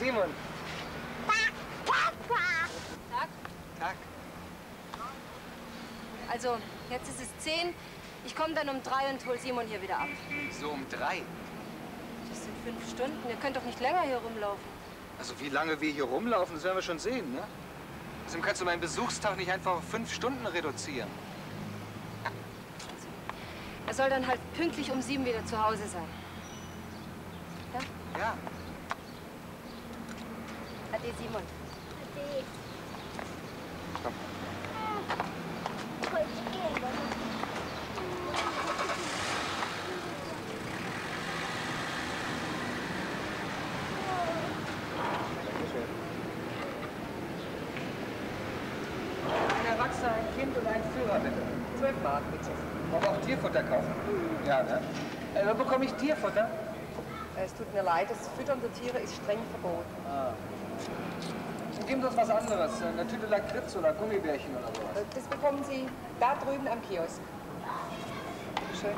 Simon. Tag. Tag. Also, jetzt ist es zehn. Ich komme dann um drei und hol Simon hier wieder ab. So um drei. Das sind fünf Stunden. Ihr könnt doch nicht länger hier rumlaufen. Also wie lange wir hier rumlaufen, das werden wir schon sehen, ne? Außerdem kannst du meinen Besuchstag nicht einfach auf fünf Stunden reduzieren. Er soll dann halt pünktlich um sieben wieder zu Hause sein. Ja? Ja. Ade, Simon. Komm. Ein Erwachsener, ein Kind und ein Führer, bitte. Zwölf Mark, bitte. Wollen wir auch Tierfutter kaufen? Ja, ne? Äh, wo bekomme ich Tierfutter? Es tut mir leid, das Füttern der Tiere ist streng verboten. Ah. Geben Sie uns was anderes. äh, Eine Tüte Lakritz oder Gummibärchen oder sowas. Äh, Das bekommen Sie da drüben am Kiosk. Schön.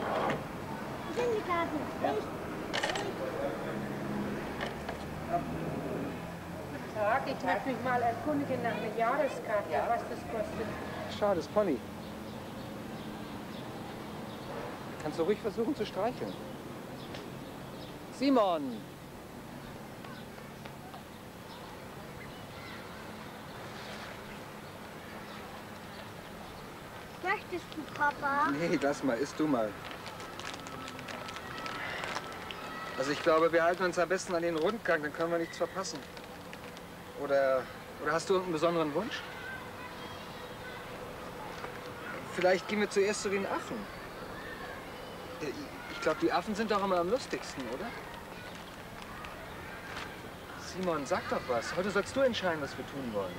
Tag, ich möchte mich mal erkundigen nach einer Jahreskarte, Ja. was das kostet. Schade, das Pony. Kannst du ruhig versuchen zu streicheln. Simon! Möchtest du, Papa? Nee, lass mal, isst du mal. Also ich glaube, wir halten uns am besten an den Rundgang, dann können wir nichts verpassen. Oder, oder hast du irgendeinen besonderen Wunsch? Vielleicht gehen wir zuerst zu den Affen. Äh, Ich glaube, die Affen sind doch immer am lustigsten, oder? Simon, sag doch was. Heute sollst du entscheiden, was wir tun wollen.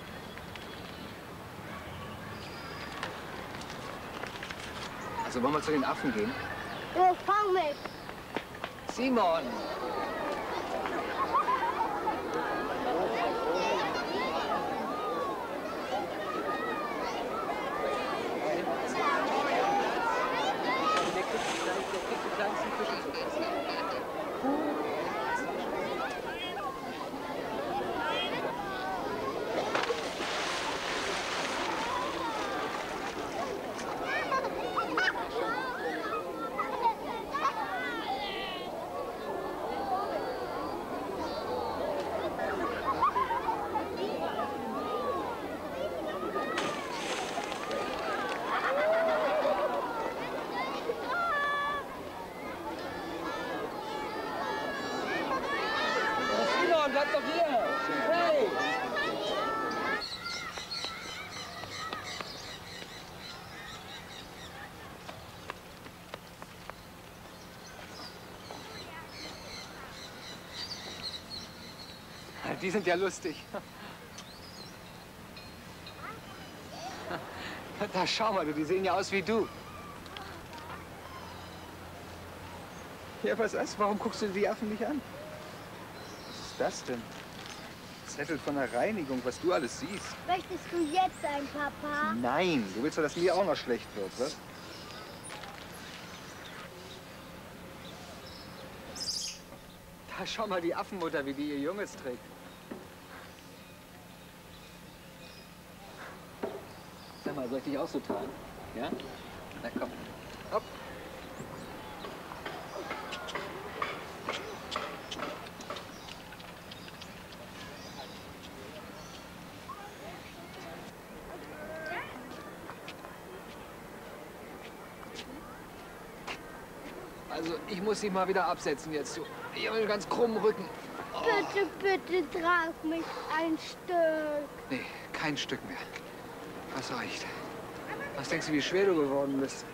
Also wollen wir zu den Affen gehen? Oh, fang mich. Simon, bleib doch hier! Hey! Die sind ja lustig. Da schau mal, du, die sehen ja aus wie du. Ja, was ist? Warum guckst du die Affen nicht an? Was ist das denn? Zettel von der Reinigung, was du alles siehst. Möchtest du jetzt sein, Papa? Nein, du willst doch, dass mir auch noch schlecht wird, was? Da schau mal die Affenmutter, wie die ihr Junges trägt. Sag mal, soll ich dich auch so tragen? Ja? Na komm. Hopp. Also, ich muss sie mal wieder absetzen jetzt. Ich habe einen ganz krummen Rücken. Bitte, bitte trag mich ein Stück. Nee, kein Stück mehr. Das reicht. Was denkst du, wie schwer du geworden bist?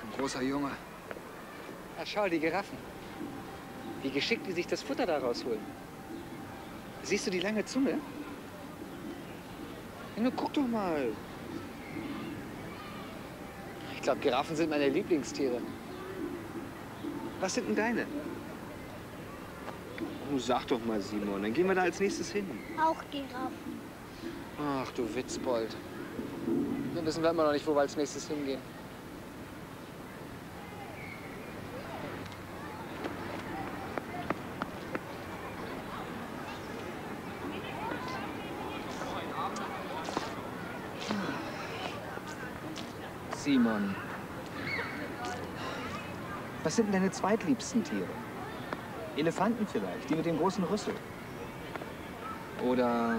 So ein großer Junge. Ach, schau, die Giraffen. Wie geschickt die sich das Futter da rausholen. Siehst du die lange Zunge? Ja, nur guck doch mal. Ich glaube, Giraffen sind meine Lieblingstiere. Was sind denn deine? Oh, sag doch mal, Simon. Dann gehen wir da als nächstes hin. Auch Giraffen. Ach du Witzbold. Wir wissen wir immer noch nicht, wo wir als nächstes hingehen. Simon. Was sind denn deine zweitliebsten Tiere? Elefanten vielleicht, die mit dem großen Rüssel. Oder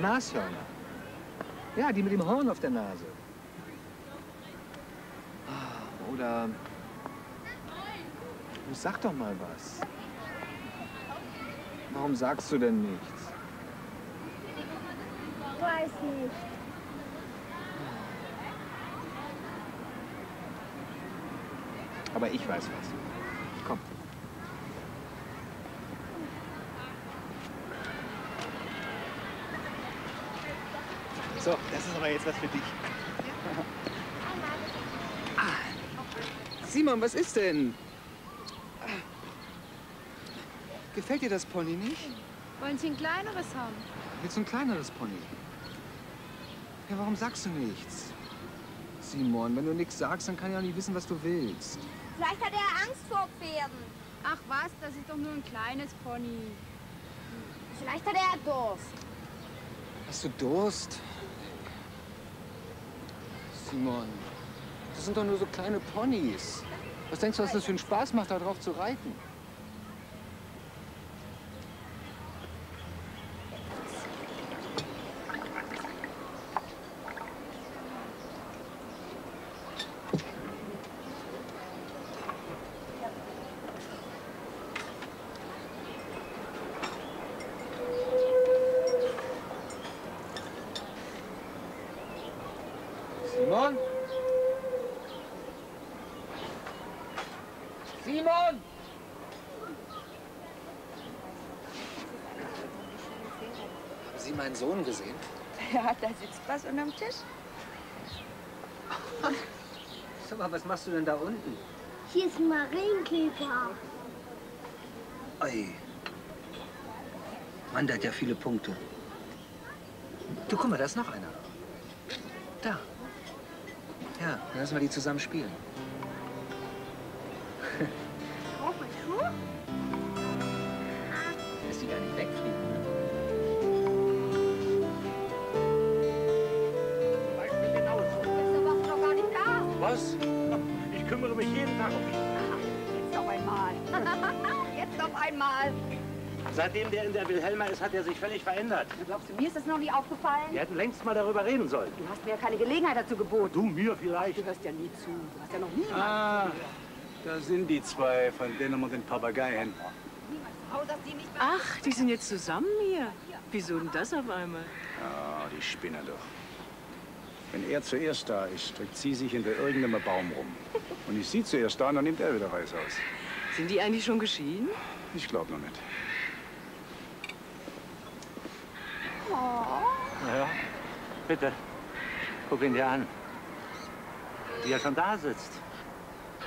Nashörner. Ja, die mit dem Horn auf der Nase. Ah, Oder... Sag doch mal was. Warum sagst du denn nichts? Weiß nicht. Aber ich weiß was. Komm. So, aber jetzt was für dich. Ah. Simon, was ist denn? Gefällt dir das Pony nicht? Wollen Sie ein kleineres haben? Willst du ein kleineres Pony? Ja, warum sagst du nichts? Simon, wenn du nichts sagst, dann kann ich auch nicht wissen, was du willst. Vielleicht hat er Angst vor Pferden. Ach was, das ist doch nur ein kleines Pony. Vielleicht hat er Durst. Hast du Durst? Simon, das sind doch nur so kleine Ponys. Was denkst du, was das für einen Spaß macht, da drauf zu reiten? Simon? Simon! Haben Sie meinen Sohn gesehen? Ja, da sitzt was unterm Tisch. Sag mal, was machst du denn da unten? Hier ist ein Marienkäfer. Oi. Mann, der hat ja viele Punkte. Du, guck mal, da ist noch einer. Da. Ja, dann lassen wir die zusammen spielen. Seitdem der in der Wilhelma ist, hat er sich völlig verändert. Glaubst du, mir ist das noch nie aufgefallen? Wir hätten längst mal darüber reden sollen. Du hast mir ja keine Gelegenheit dazu geboten. Du mir vielleicht. Du hörst ja nie zu. Du hast ja noch nie Ah, da sind die zwei, von denen man den Papagei hat. Haus, dass die nicht mehr... Ach, die sind jetzt zusammen hier. Wieso denn das auf einmal? Ah, die Spinner doch. Wenn er zuerst da ist, drückt sie sich hinter irgendeinem Baum rum. Und ist sie zuerst da, dann nimmt er wieder Reis aus. Sind die eigentlich schon geschieden? Ich glaube noch nicht. Ja, bitte. Guck ihn dir an. Wie er schon da sitzt.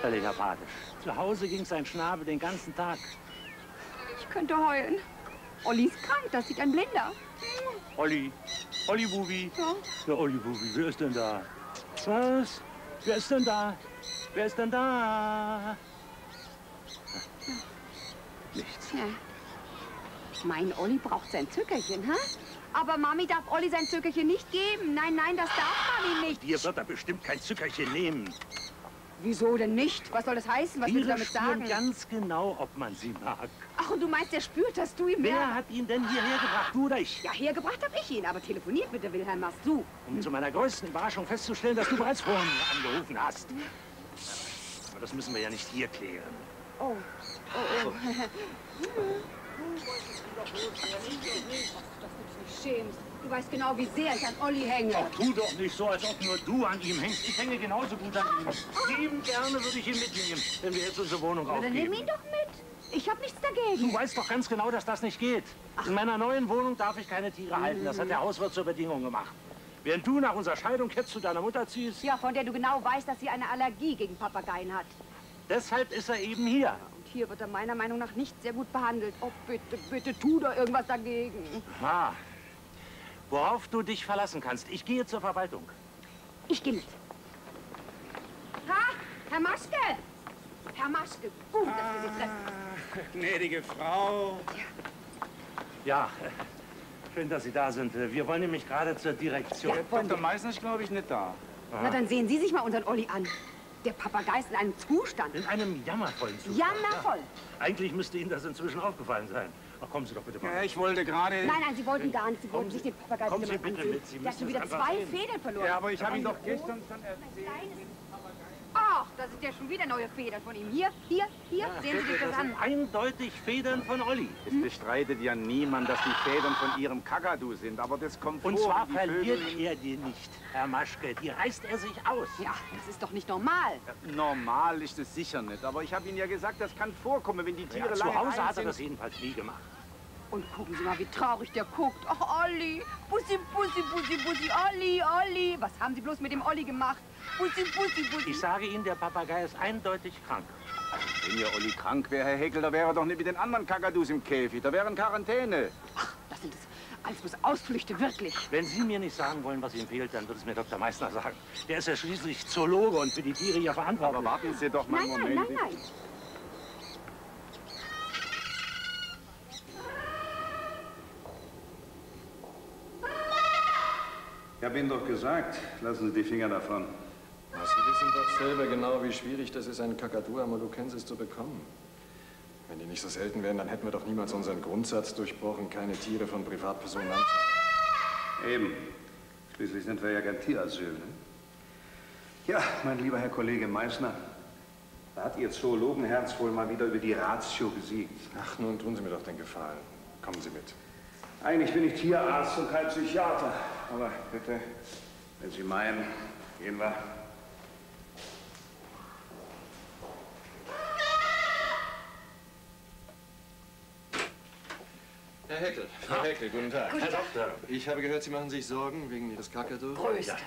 Völlig apathisch. Zu Hause ging sein Schnabel den ganzen Tag. Ich könnte heulen. Olli ist krank, das sieht ein Blinder. Olli. Olli Bubi. Ja. Ja, Olli Bubi, wer ist denn da? Was? Wer ist denn da? Wer ist denn da? Nichts. Ja. Mein Olli braucht sein Zückerchen, hä? Aber Mami darf Olli sein Zückerchen nicht geben. Nein, nein, das darf Mami nicht. Dir wird er bestimmt kein Zückerchen nehmen. Wieso denn nicht? Was soll das heißen? Was willst du Tiere damit spüren sagen? ganz genau, ob man sie mag. Ach, und du meinst, der spürt, dass du ihm Wer mehr... hat ihn denn hierher gebracht, du oder ich? Ja, hergebracht hab ich ihn, aber telefoniert mit der Wilhelm machst du. Um zu meiner größten Überraschung festzustellen, dass du bereits vorhin angerufen hast. Aber das müssen wir ja nicht hier klären. Oh, oh, oh. Dass du dich nicht schämst. Du weißt genau, wie sehr ich an Olli hänge. Ach, tu doch nicht so, als ob nur du an ihm hängst. Ich hänge genauso gut an ihm. Lieben gerne würde ich ihn mitnehmen, wenn wir jetzt unsere Wohnung Na, dann nimm aufgeben. ihn doch mit. Ich hab nichts dagegen. Du weißt doch ganz genau, dass das nicht geht. In meiner neuen Wohnung darf ich keine Tiere halten. Das hat der Hauswirt zur Bedingung gemacht. Während du nach unserer Scheidung jetzt zu deiner Mutter ziehst, Ja, von der du genau weißt, dass sie eine Allergie gegen Papageien hat. deshalb ist er eben hier. Und hier wird er meiner Meinung nach nicht sehr gut behandelt. Oh, bitte, bitte, tu doch irgendwas dagegen. Ah, worauf du dich verlassen kannst. Ich gehe zur Verwaltung. Ich gehe mit. Ha, Herr Maschke! Herr Maschke, gut, dass wir Sie treffen. Gnädige Frau. Ja, äh, schön, dass Sie da sind. Äh, Wir wollen nämlich gerade zur Direktion. Dr. Meißner ist, glaube ich, nicht da. Na, dann sehen Sie sich mal unseren Olli an. Der Papagei ist in einem Zustand. In einem jammervollen Zustand. Jammervoll. Eigentlich müsste Ihnen das inzwischen aufgefallen sein. Ach, kommen Sie doch bitte mal. Ja, ich wollte gerade... Nein, nein, Sie wollten gar nicht. Sie wollten sich den Papagei Sie mal bitte mit. Sie müssen wieder zwei sehen. Federn verloren. Ja, aber ich habe ihn doch gestern schon erzählt. Ach, da sind ja schon wieder neue Federn von ihm. Hier, hier, hier. Sehen Sie sich das an. Eindeutig Federn von Olli. Es bestreitet ja niemand, dass die Federn von Ihrem Kakadu sind, aber das kommt Und vor, zwar die Vögel verliert in- er die nicht, Herr Maschke. Die reißt er sich aus. Ja, das ist doch nicht normal. Normal ist es sicher nicht, aber ich habe Ihnen ja gesagt, das kann vorkommen, wenn die Tiere Ja, lange zu Hause hat er das jedenfalls nie gemacht. Und gucken Sie mal, wie traurig der guckt. Oh, Olli. Bussi, Bussi, Bussi, Bussi. Olli, Olli. Was haben Sie bloß mit dem Olli gemacht? Bussi, Bussi, Bussi. Ich sage Ihnen, der Papagei ist eindeutig krank. Wenn Ihr Olli krank wäre, Herr Heckel, da wäre er doch nicht mit den anderen Kakadus im Käfig. Da wäre in Quarantäne. Das sind das alles bloß Ausflüchte, wirklich. Wenn Sie mir nicht sagen wollen, was ihm fehlt, dann wird es mir Dr. Meissner sagen. Der ist ja schließlich Zoologe und für die Tiere ja verantwortlich. Aber warten Sie doch mal Nein, einen nein, Moment. nein, nein. Ich habe Ihnen doch gesagt, lassen Sie die Finger davon. Na, Sie wissen doch selber genau, wie schwierig das ist, einen Kakadu amolukensis zu bekommen. Wenn die nicht so selten wären, dann hätten wir doch niemals unseren Grundsatz durchbrochen, keine Tiere von Privatpersonen anzunehmen. Eben. Schließlich sind wir ja kein Tierasyl. Ne? Ja, mein lieber Herr Kollege Meissner, da hat Ihr Zoologenherz wohl mal wieder über die Ratio gesiegt. Ach, nun tun Sie mir doch den Gefallen. Kommen Sie mit. Eigentlich bin ich Tierarzt und kein Psychiater. Aber bitte, wenn Sie meinen, gehen wir. Herr Heckel, Herr Heckel, guten Tag. Guten Herr Doktor. Ich habe gehört, Sie machen sich Sorgen wegen Ihres Kakadu. Größter.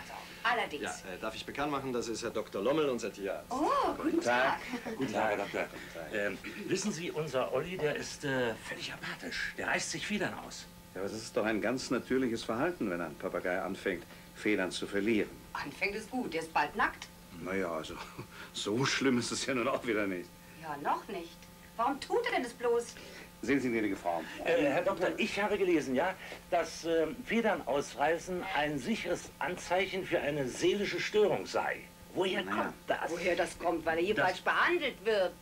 Allerdings. Ja, äh, darf ich bekannt machen, das ist Herr Dr. Lommel, unser Tierarzt. Oh, guten Tag. Guten Tag, Herr Doktor. Ähm, wissen Sie, unser Olli, der ist äh, völlig apathisch. Der reißt sich Federn aus. Ja, aber das ist doch ein ganz natürliches Verhalten, wenn ein Papagei anfängt, Federn zu verlieren. Anfängt es gut. Der ist bald nackt. Naja, also so schlimm ist es ja nun auch wieder nicht. Ja, noch nicht. Warum tut er denn das bloß? Sehen Sie, gnädige Frau, Äh, Herr Doktor, ich habe gelesen, ja, dass ähm, Federn ausreißen ein sicheres Anzeichen für eine seelische Störung sei. Woher kommt das? Woher das kommt, weil er hier Das- falsch behandelt wird.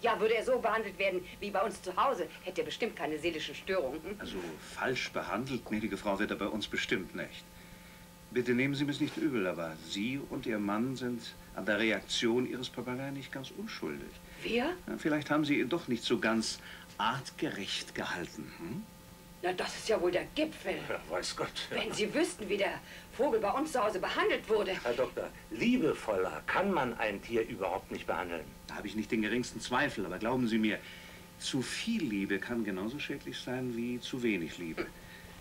Ja, würde er so behandelt werden wie bei uns zu Hause, hätte er bestimmt keine seelischen Störungen. Hm? also falsch behandelt, gnädige Frau, wird er bei uns bestimmt nicht. Bitte nehmen Sie mir es nicht übel, aber Sie und Ihr Mann sind an der Reaktion Ihres Papageien nicht ganz unschuldig. Wir? Ja, vielleicht haben Sie ihn doch nicht so ganz artgerecht gehalten. Hm? Na, das ist ja wohl der Gipfel. Ja, weiß Gott. Wenn Sie wüssten, wie der Vogel bei uns zu Hause behandelt wurde. Herr Doktor, liebevoller kann man ein Tier überhaupt nicht behandeln. Da habe ich nicht den geringsten Zweifel, aber glauben Sie mir, zu viel Liebe kann genauso schädlich sein wie zu wenig Liebe.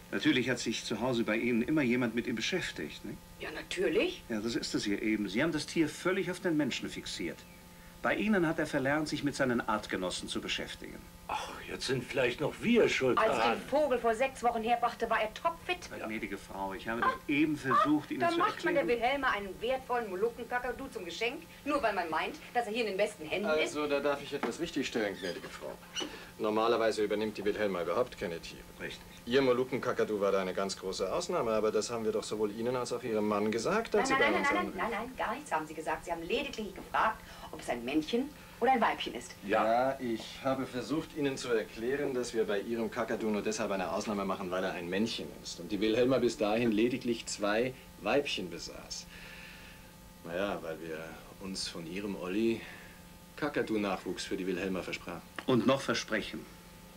Natürlich hat sich zu Hause bei Ihnen immer jemand mit ihm beschäftigt. Ne? Ja, natürlich. Ja, das ist es hier eben. Sie haben das Tier völlig auf den Menschen fixiert. Bei Ihnen hat er verlernt, sich mit seinen Artgenossen zu beschäftigen. Ach, jetzt sind vielleicht noch wir schuld Als ich daran. den Vogel vor sechs Wochen herbrachte, war er topfit. Gnädige Frau, ich habe doch eben versucht, Ihnen Da zu macht man der erklären... Wilhelma einen wertvollen Molukkenkakadu zum Geschenk, nur weil man meint, dass er hier in den besten Händen ist. Also, da darf ich etwas richtigstellen, gnädige Frau. Normalerweise übernimmt die Wilhelma überhaupt keine Tiere. Richtig. Ihr Molukkenkakadu war da eine ganz große Ausnahme, aber das haben wir doch sowohl Ihnen als auch Ihrem Mann gesagt, Nein, als nein, Sie bei nein, uns nein, nein, nein, nein, gar nichts haben Sie gesagt. Sie haben lediglich gefragt, ob es ein Männchen oder ein Weibchen ist. Ja, ich habe versucht, Ihnen zu erklären, dass wir bei Ihrem Kakadu nur deshalb eine Ausnahme machen, weil er ein Männchen ist. Und die Wilhelma bis dahin lediglich zwei Weibchen besaß. Naja, weil wir uns von Ihrem Olli Kakadu-Nachwuchs für die Wilhelma versprachen. Und noch versprechen.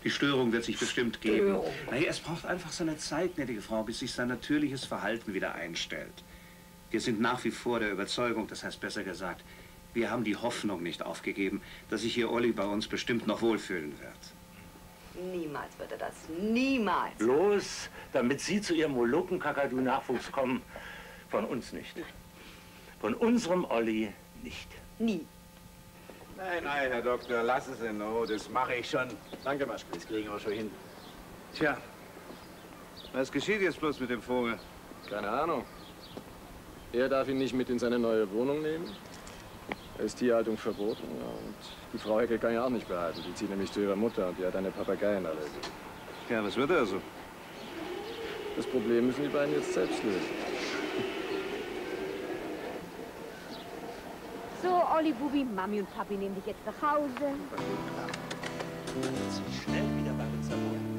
Die Störung wird sich bestimmt geben. Störung. Naja, es braucht einfach seine Zeit, gnädige Frau, bis sich sein natürliches Verhalten wieder einstellt. Wir sind nach wie vor der Überzeugung, das heißt besser gesagt, wir haben die Hoffnung nicht aufgegeben, dass sich Ihr Olli bei uns bestimmt noch wohlfühlen wird. Niemals wird er das. Niemals. Bloß, damit Sie zu Ihrem Molukken-Kakadu-Nachwuchs kommen, von uns nicht. Von unserem Olli nicht. Nie. Nein, nein, Herr Doktor, lassen Sie nur, das mache ich schon. Danke, Maschke. Das kriegen wir schon hin. Tja, was geschieht jetzt bloß mit dem Vogel? Keine Ahnung. Er darf ihn nicht mit in seine neue Wohnung nehmen. Er ist Tierhaltung verboten. Und die Frau Heckel kann ja auch nicht behalten. Die zieht nämlich zu ihrer Mutter und die hat eine Papageienallergie. Ja, was wird er so? Das Problem müssen die beiden jetzt selbst lösen. So, Olli Bubi, Mami und Papi nehmen dich jetzt nach Hause. Schnell wieder bei uns erholen.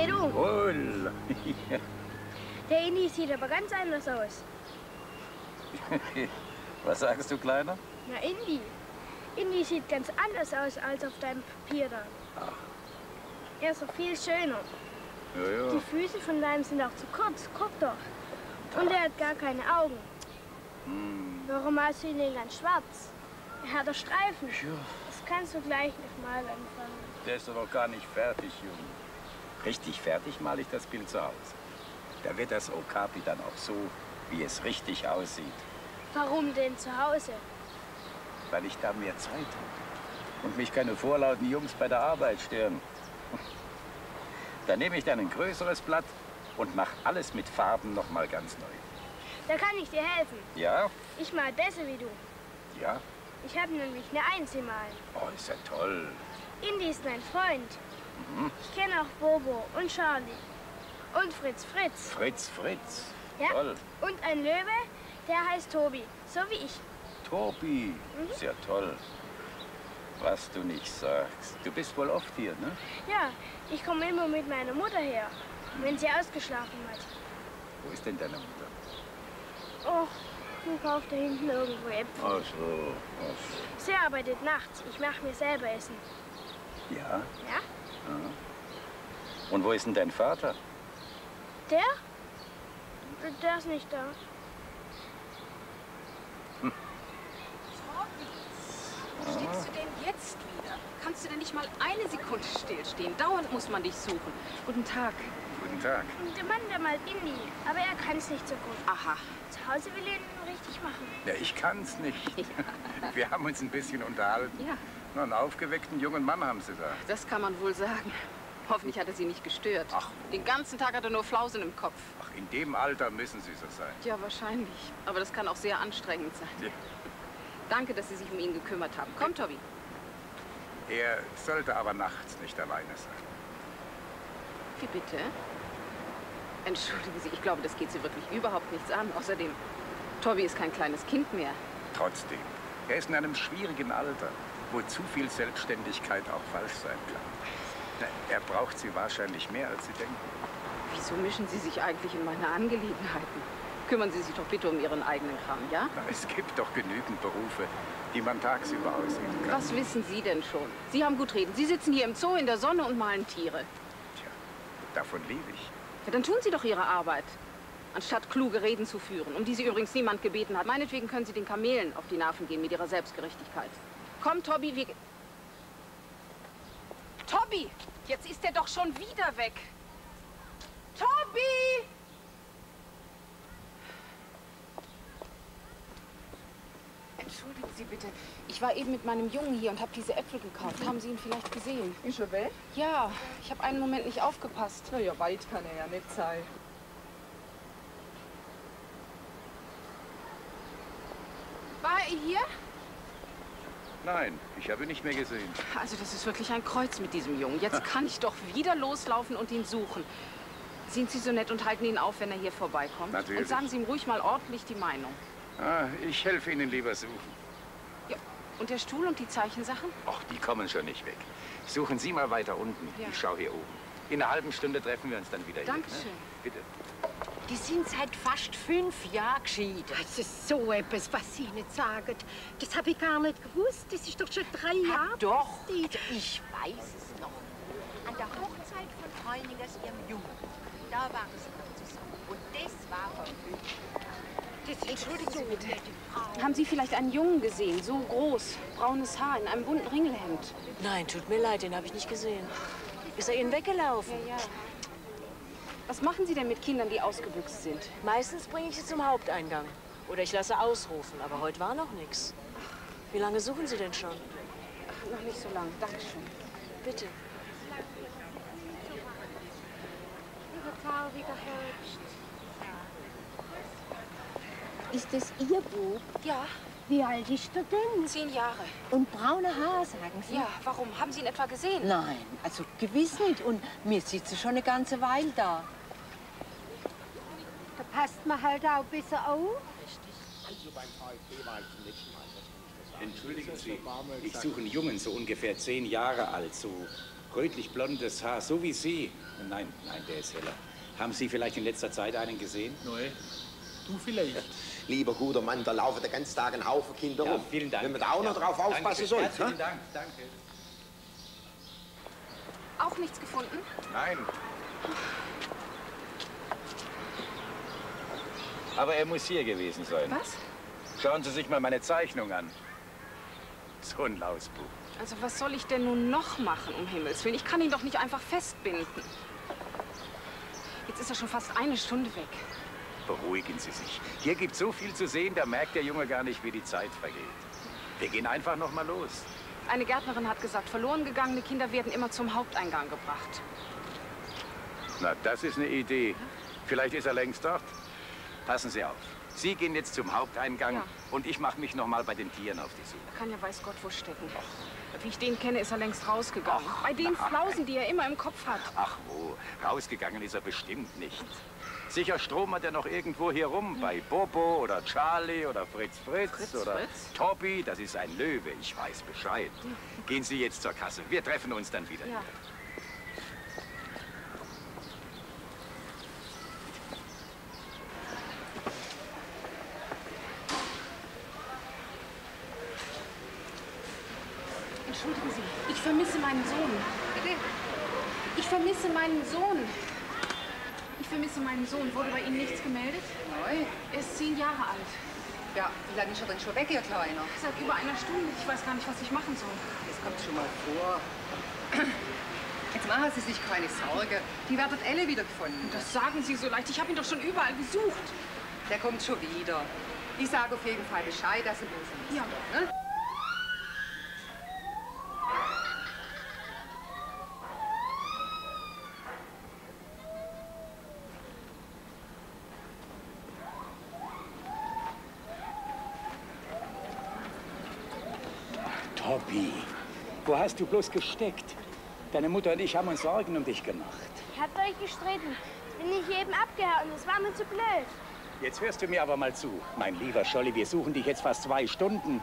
Hey du, Wohl. der Inni sieht aber ganz anders aus. Was sagst du, Kleiner? Na, Indy. Indy sieht ganz anders aus als auf deinem Papier da. Er ist doch viel schöner. Ja, Die Füße von deinem sind auch zu kurz. Guck doch. Und er hat gar keine Augen. Hm. Warum hast du ihn denn ganz schwarz? Er hat doch Streifen. Das kannst du gleich nochmal anfangen. Der ist doch noch gar nicht fertig, Junge. Richtig fertig male ich das Bild zu Hause. Da wird das Okapi dann auch so, wie es richtig aussieht. Warum denn zu Hause? Weil ich da mehr Zeit habe. Und mich keine vorlauten Jungs bei der Arbeit stören. Da nehme ich dann ein größeres Blatt und mache alles mit Farben noch mal ganz neu. Da kann ich dir helfen. Ja? Ich mal besser wie du. Ja? Ich habe nämlich eine Eins Malen. Oh, ist ja toll. Indy ist mein Freund. Mhm. Ich kenne auch Bobo und Charlie. Und Fritz Fritz. Fritz, Fritz. Ja. Toll. Und ein Löwe, der heißt Tobi. So wie ich. Tobi. Ist ja toll. Was du nicht sagst. Du bist wohl oft hier, ne? Ja, ich komme immer mit meiner Mutter her, wenn sie ausgeschlafen hat. Wo ist denn deine Mutter? Oh, die kauft da hinten irgendwo Äpfel. Ach so. Ach Sie arbeitet nachts. Ich mache mir selber Essen. so. Ja? Ja? Ja. Und wo ist denn dein Vater? Der? Der ist nicht da. Steckst du denn jetzt wieder? Kannst du denn nicht mal eine Sekunde stillstehen? Dauernd muss man dich suchen. Guten Tag. Guten Tag. Der Mann, der malt Indie. Aber er kann es nicht so gut. Aha. Zu Hause will er ihn nur richtig machen. Ja, ich kann's nicht. Wir haben uns ein bisschen unterhalten. Ja. Na, einen aufgeweckten jungen Mann haben Sie da. Das kann man wohl sagen. Hoffentlich hat er Sie nicht gestört. Ach. Den ganzen Tag hat er nur Flausen im Kopf. Ach, in dem Alter müssen Sie so sein. Ja, wahrscheinlich. Aber das kann auch sehr anstrengend sein. Ja. Danke, dass Sie sich um ihn gekümmert haben. Komm, Tobi. Er sollte aber nachts nicht alleine sein. Wie bitte? Entschuldigen Sie, ich glaube, das geht Sie wirklich überhaupt nichts an. Außerdem, Tobi ist kein kleines Kind mehr. Trotzdem. Er ist in einem schwierigen Alter, wo zu viel Selbstständigkeit auch falsch sein kann. Er braucht sie wahrscheinlich mehr, als Sie denken. Wieso mischen Sie sich eigentlich in meine Angelegenheiten? Kümmern Sie sich doch bitte um Ihren eigenen Kram, ja? Es gibt doch genügend Berufe, die man tagsüber ausüben kann. Was wissen Sie denn schon? Sie haben gut reden. Sie sitzen hier im Zoo in der Sonne und malen Tiere. Tja, davon lebe ich. Ja, dann tun Sie doch Ihre Arbeit. Anstatt kluge Reden zu führen, um die Sie übrigens niemand gebeten hat. Meinetwegen können Sie den Kamelen auf die Nerven gehen mit Ihrer Selbstgerechtigkeit. Komm, Tobi, wir... Tobi! Jetzt ist er doch schon wieder weg. Tobi! Entschuldigen Sie bitte. Ich war eben mit meinem Jungen hier und habe diese Äpfel gekauft. Haben Sie ihn vielleicht gesehen? Isabel? Ja, ich habe einen Moment nicht aufgepasst. Na ja, weit kann er ja nicht sein. War er hier? Nein, ich habe ihn nicht mehr gesehen. Also das ist wirklich ein Kreuz mit diesem Jungen. Jetzt kann ich doch wieder loslaufen und ihn suchen. Sind Sie so nett und halten ihn auf, wenn er hier vorbeikommt? Natürlich. Und sagen Sie ihm ruhig mal ordentlich die Meinung. Ah, ich helfe Ihnen lieber suchen. Ja. Und der Stuhl und die Zeichensachen? Och, die kommen schon nicht weg. Suchen Sie mal weiter unten. Ja. Ich schaue hier oben. In einer halben Stunde treffen wir uns dann wieder Dankeschön. hier. Ne? Bitte. Die sind seit fast fünf Jahren geschieden. Das ist so etwas, was Sie nicht sagen. Das habe ich gar nicht gewusst. Das ist doch schon drei Jahre. Doch, ich weiß es noch. An der Hochzeit von Treuningers, ihrem Jungen, da waren sie noch zusammen. Und das war verfüllt. Das Entschuldigen Sie bitte. Haben Sie vielleicht einen Jungen gesehen? So groß, braunes Haar, in einem bunten Ringelhemd. Nein, tut mir leid, den habe ich nicht gesehen. Ist er Ihnen weggelaufen? Ja, ja. Was machen Sie denn mit Kindern, die ausgebüxt sind? Meistens bringe ich sie zum Haupteingang. Oder ich lasse ausrufen, aber heute war noch nichts. Wie lange suchen Sie denn schon? Ach, noch nicht so lange. Dankeschön. Bitte. Trauriger Herbst. Ist das Ihr Bub? Ja. Wie alt ist er denn? Zehn Jahre. Und braune Haare, sagen Sie? Ja, warum? Haben Sie ihn etwa gesehen? Nein, also gewiss nicht. Und mir sitzen schon eine ganze Weile da. Da passt man halt auch besser auf. Entschuldigen Sie, ich suche einen Jungen, so ungefähr zehn Jahre alt, so rötlich-blondes Haar, so wie Sie. Nein, nein, der ist heller. Haben Sie vielleicht in letzter Zeit einen gesehen? Nein. Du vielleicht. Lieber guter Mann, da laufen den ganzen Tag ein Haufen Kinder Ja, rum. vielen Dank. Wenn man da auch noch Ja, drauf aufpassen soll. Herzlichen hä? Dank, danke. Auch nichts gefunden? Nein. Aber er muss hier gewesen sein. Was? Schauen Sie sich mal meine Zeichnung an. So ein Lausbub. Also was soll ich denn nun noch machen, um Himmels Willen? Ich kann ihn doch nicht einfach festbinden. Jetzt ist er schon fast eine Stunde weg. Beruhigen Sie sich. Hier gibt so viel zu sehen, da merkt der Junge gar nicht, wie die Zeit vergeht. Wir gehen einfach noch mal los. Eine Gärtnerin hat gesagt, verloren gegangene Kinder werden immer zum Haupteingang gebracht. Na, das ist eine Idee. Vielleicht ist er längst dort. Passen Sie auf. Sie gehen jetzt zum Haupteingang Ja. und ich mache mich noch mal bei den Tieren auf die Suche. Er kann ja weiß Gott wo stecken. Wie ich den kenne, ist er längst rausgegangen. Bei den. Flausen, die er immer im Kopf hat. Ach wo, rausgegangen ist er bestimmt nicht. Sicher stromert er noch irgendwo hier rum, bei Bobo oder Charlie oder Fritz Fritz, Fritz oder Fritz? Tobi, das ist ein Löwe, ich weiß Bescheid. Gehen Sie jetzt zur Kasse, wir treffen uns dann wieder. Ja. Entschuldigen Sie, ich vermisse meinen Sohn. Bitte? Ich vermisse meinen Sohn. Ich vermisse meinen Sohn. Wurde bei Ihnen nichts gemeldet? Nein. Er ist zehn Jahre alt. Ja, wie lange ist er denn schon weg, Ihr Kleiner? Seit über einer Stunde. Ich weiß gar nicht, was ich machen soll. Das kommt schon mal vor. Jetzt machen Sie sich keine Sorge. Die werden alle wieder gefunden. Das sagen Sie so leicht. Ich habe ihn doch schon überall gesucht. Der kommt schon wieder. Ich sage auf jeden Fall Bescheid, dass er bloß nicht Ja. Ne? Tobi, wo hast du bloß gesteckt? Deine Mutter und ich haben uns Sorgen um dich gemacht. Ich hab euch gestritten. Bin ich eben abgehauen. Das war mir zu blöd. Jetzt hörst du mir aber mal zu. Mein lieber Scholli, wir suchen dich jetzt fast zwei Stunden.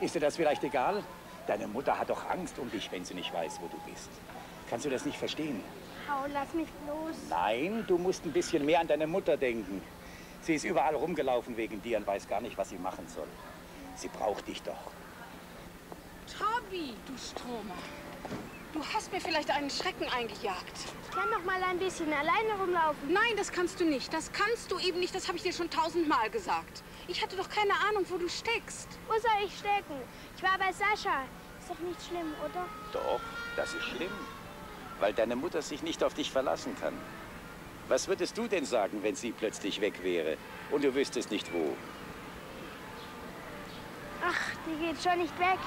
Ist dir das vielleicht egal? Deine Mutter hat doch Angst um dich, wenn sie nicht weiß, wo du bist. Kannst du das nicht verstehen? Au, lass mich bloß. Nein, du musst ein bisschen mehr an deine Mutter denken. Sie ist überall rumgelaufen wegen dir und weiß gar nicht, was sie machen soll. Sie braucht dich doch. Tobi, du Stromer. Du hast mir vielleicht einen Schrecken eingejagt. Ich kann noch mal ein bisschen alleine rumlaufen. Nein, das kannst du nicht. Das kannst du eben nicht. Das habe ich dir schon tausendmal gesagt. Ich hatte doch keine Ahnung, wo du steckst. Wo soll ich stecken? Ich war bei Sascha. Ist doch nicht schlimm, oder? Doch, das ist schlimm. Weil deine Mutter sich nicht auf dich verlassen kann. Was würdest du denn sagen, wenn sie plötzlich weg wäre und du wüsstest nicht wo? Ach, die geht schon nicht weg.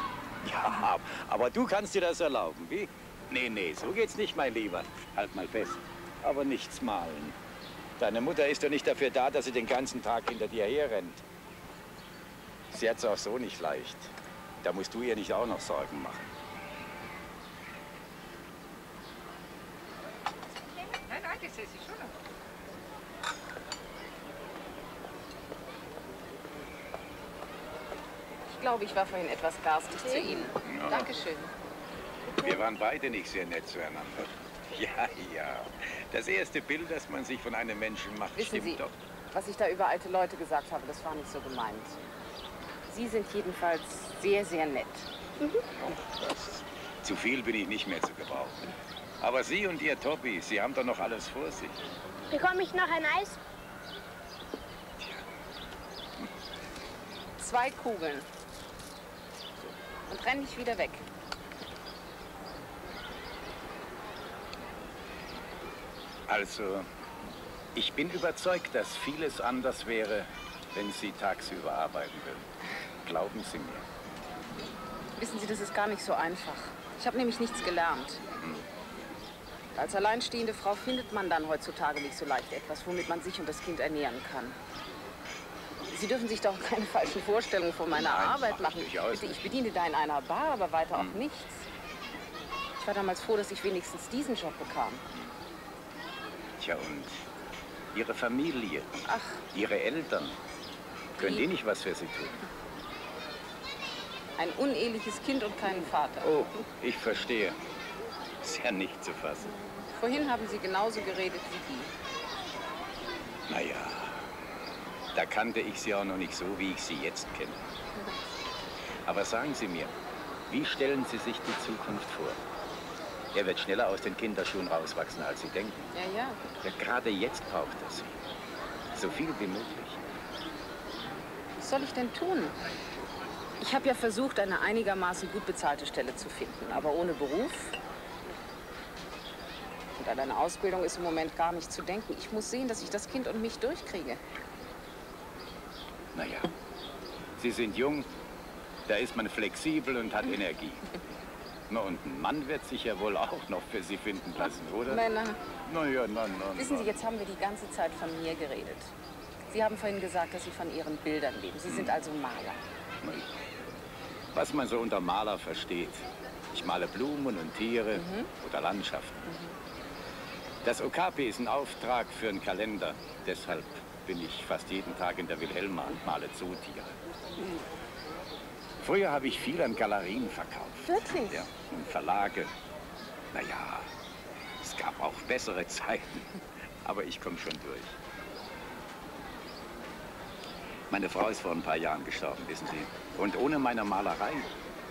Ja, aber du kannst dir das erlauben, wie? Nee, nee, so geht's nicht, mein Lieber. Halt mal fest. Aber nichts malen. Deine Mutter ist doch nicht dafür da, dass sie den ganzen Tag hinter dir herrennt. Sie hat's auch so nicht leicht. Da musst du ihr nicht auch noch Sorgen machen. Nein, nein, das ist schon. Ich glaube, ich war vorhin etwas garstig zu Ihnen. Ja. Dankeschön. Wir waren beide nicht sehr nett zueinander. Ja, ja. Das erste Bild, das man sich von einem Menschen macht, Wissen stimmt Sie, doch. was ich da über alte Leute gesagt habe, das war nicht so gemeint. Sie sind jedenfalls sehr, sehr nett. Das, zu viel bin ich nicht mehr zu gebrauchen. Aber Sie und Ihr Tobi, Sie haben doch noch alles vor sich. Bekomme ich noch ein Eis? Zwei Kugeln. Und renn nicht wieder weg. Also, ich bin überzeugt, dass vieles anders wäre, wenn Sie tagsüber arbeiten würden. Glauben Sie mir. Wissen Sie, das ist gar nicht so einfach. Ich habe nämlich nichts gelernt. Als alleinstehende Frau findet man dann heutzutage nicht so leicht etwas, womit man sich und das Kind ernähren kann. Sie dürfen sich doch keine falschen Vorstellungen von meiner Nein, Arbeit mach machen. ich Bitte, ich bediene da in einer Bar, aber weiter Hm. auch nichts. Ich war damals froh, dass ich wenigstens diesen Job bekam. Tja, und Ihre Familie, Ach, Ihre Eltern, können Die- die nicht was für Sie tun? ein uneheliches Kind und keinen Vater. Oh, ich verstehe. Ist ja nicht zu fassen. Vorhin haben Sie genauso geredet wie die. Naja, da kannte ich Sie auch noch nicht so, wie ich Sie jetzt kenne. Aber sagen Sie mir, wie stellen Sie sich die Zukunft vor? Er wird schneller aus den Kinderschuhen rauswachsen, als Sie denken. Ja, ja. Ja, gerade jetzt braucht er Sie. So viel wie möglich. Was soll ich denn tun? Ich habe ja versucht, eine einigermaßen gut bezahlte Stelle zu finden, aber ohne Beruf. Und an eine Ausbildung ist im Moment gar nicht zu denken. Ich muss sehen, dass ich das Kind und mich durchkriege. Naja, Sie sind jung, da ist man flexibel und hat Energie. Na, und ein Mann wird sich ja wohl auch noch für Sie finden lassen, oder? Männer. Naja, na, na, Wissen. Sie, jetzt haben wir die ganze Zeit von mir geredet. Sie haben vorhin gesagt, dass Sie von Ihren Bildern leben. Sie sind also Maler. Was man so unter Maler versteht. Ich male Blumen und Tiere Mhm. oder Landschaften. Das Okapi ist ein Auftrag für einen Kalender. Deshalb bin ich fast jeden Tag in der Wilhelma und male Zootiere. Früher habe ich viel an Galerien verkauft. Wirklich? Ja, und Verlage. Naja, es gab auch bessere Zeiten. Aber ich komme schon durch. Meine Frau ist vor ein paar Jahren gestorben, wissen Sie. Und ohne meine Malerei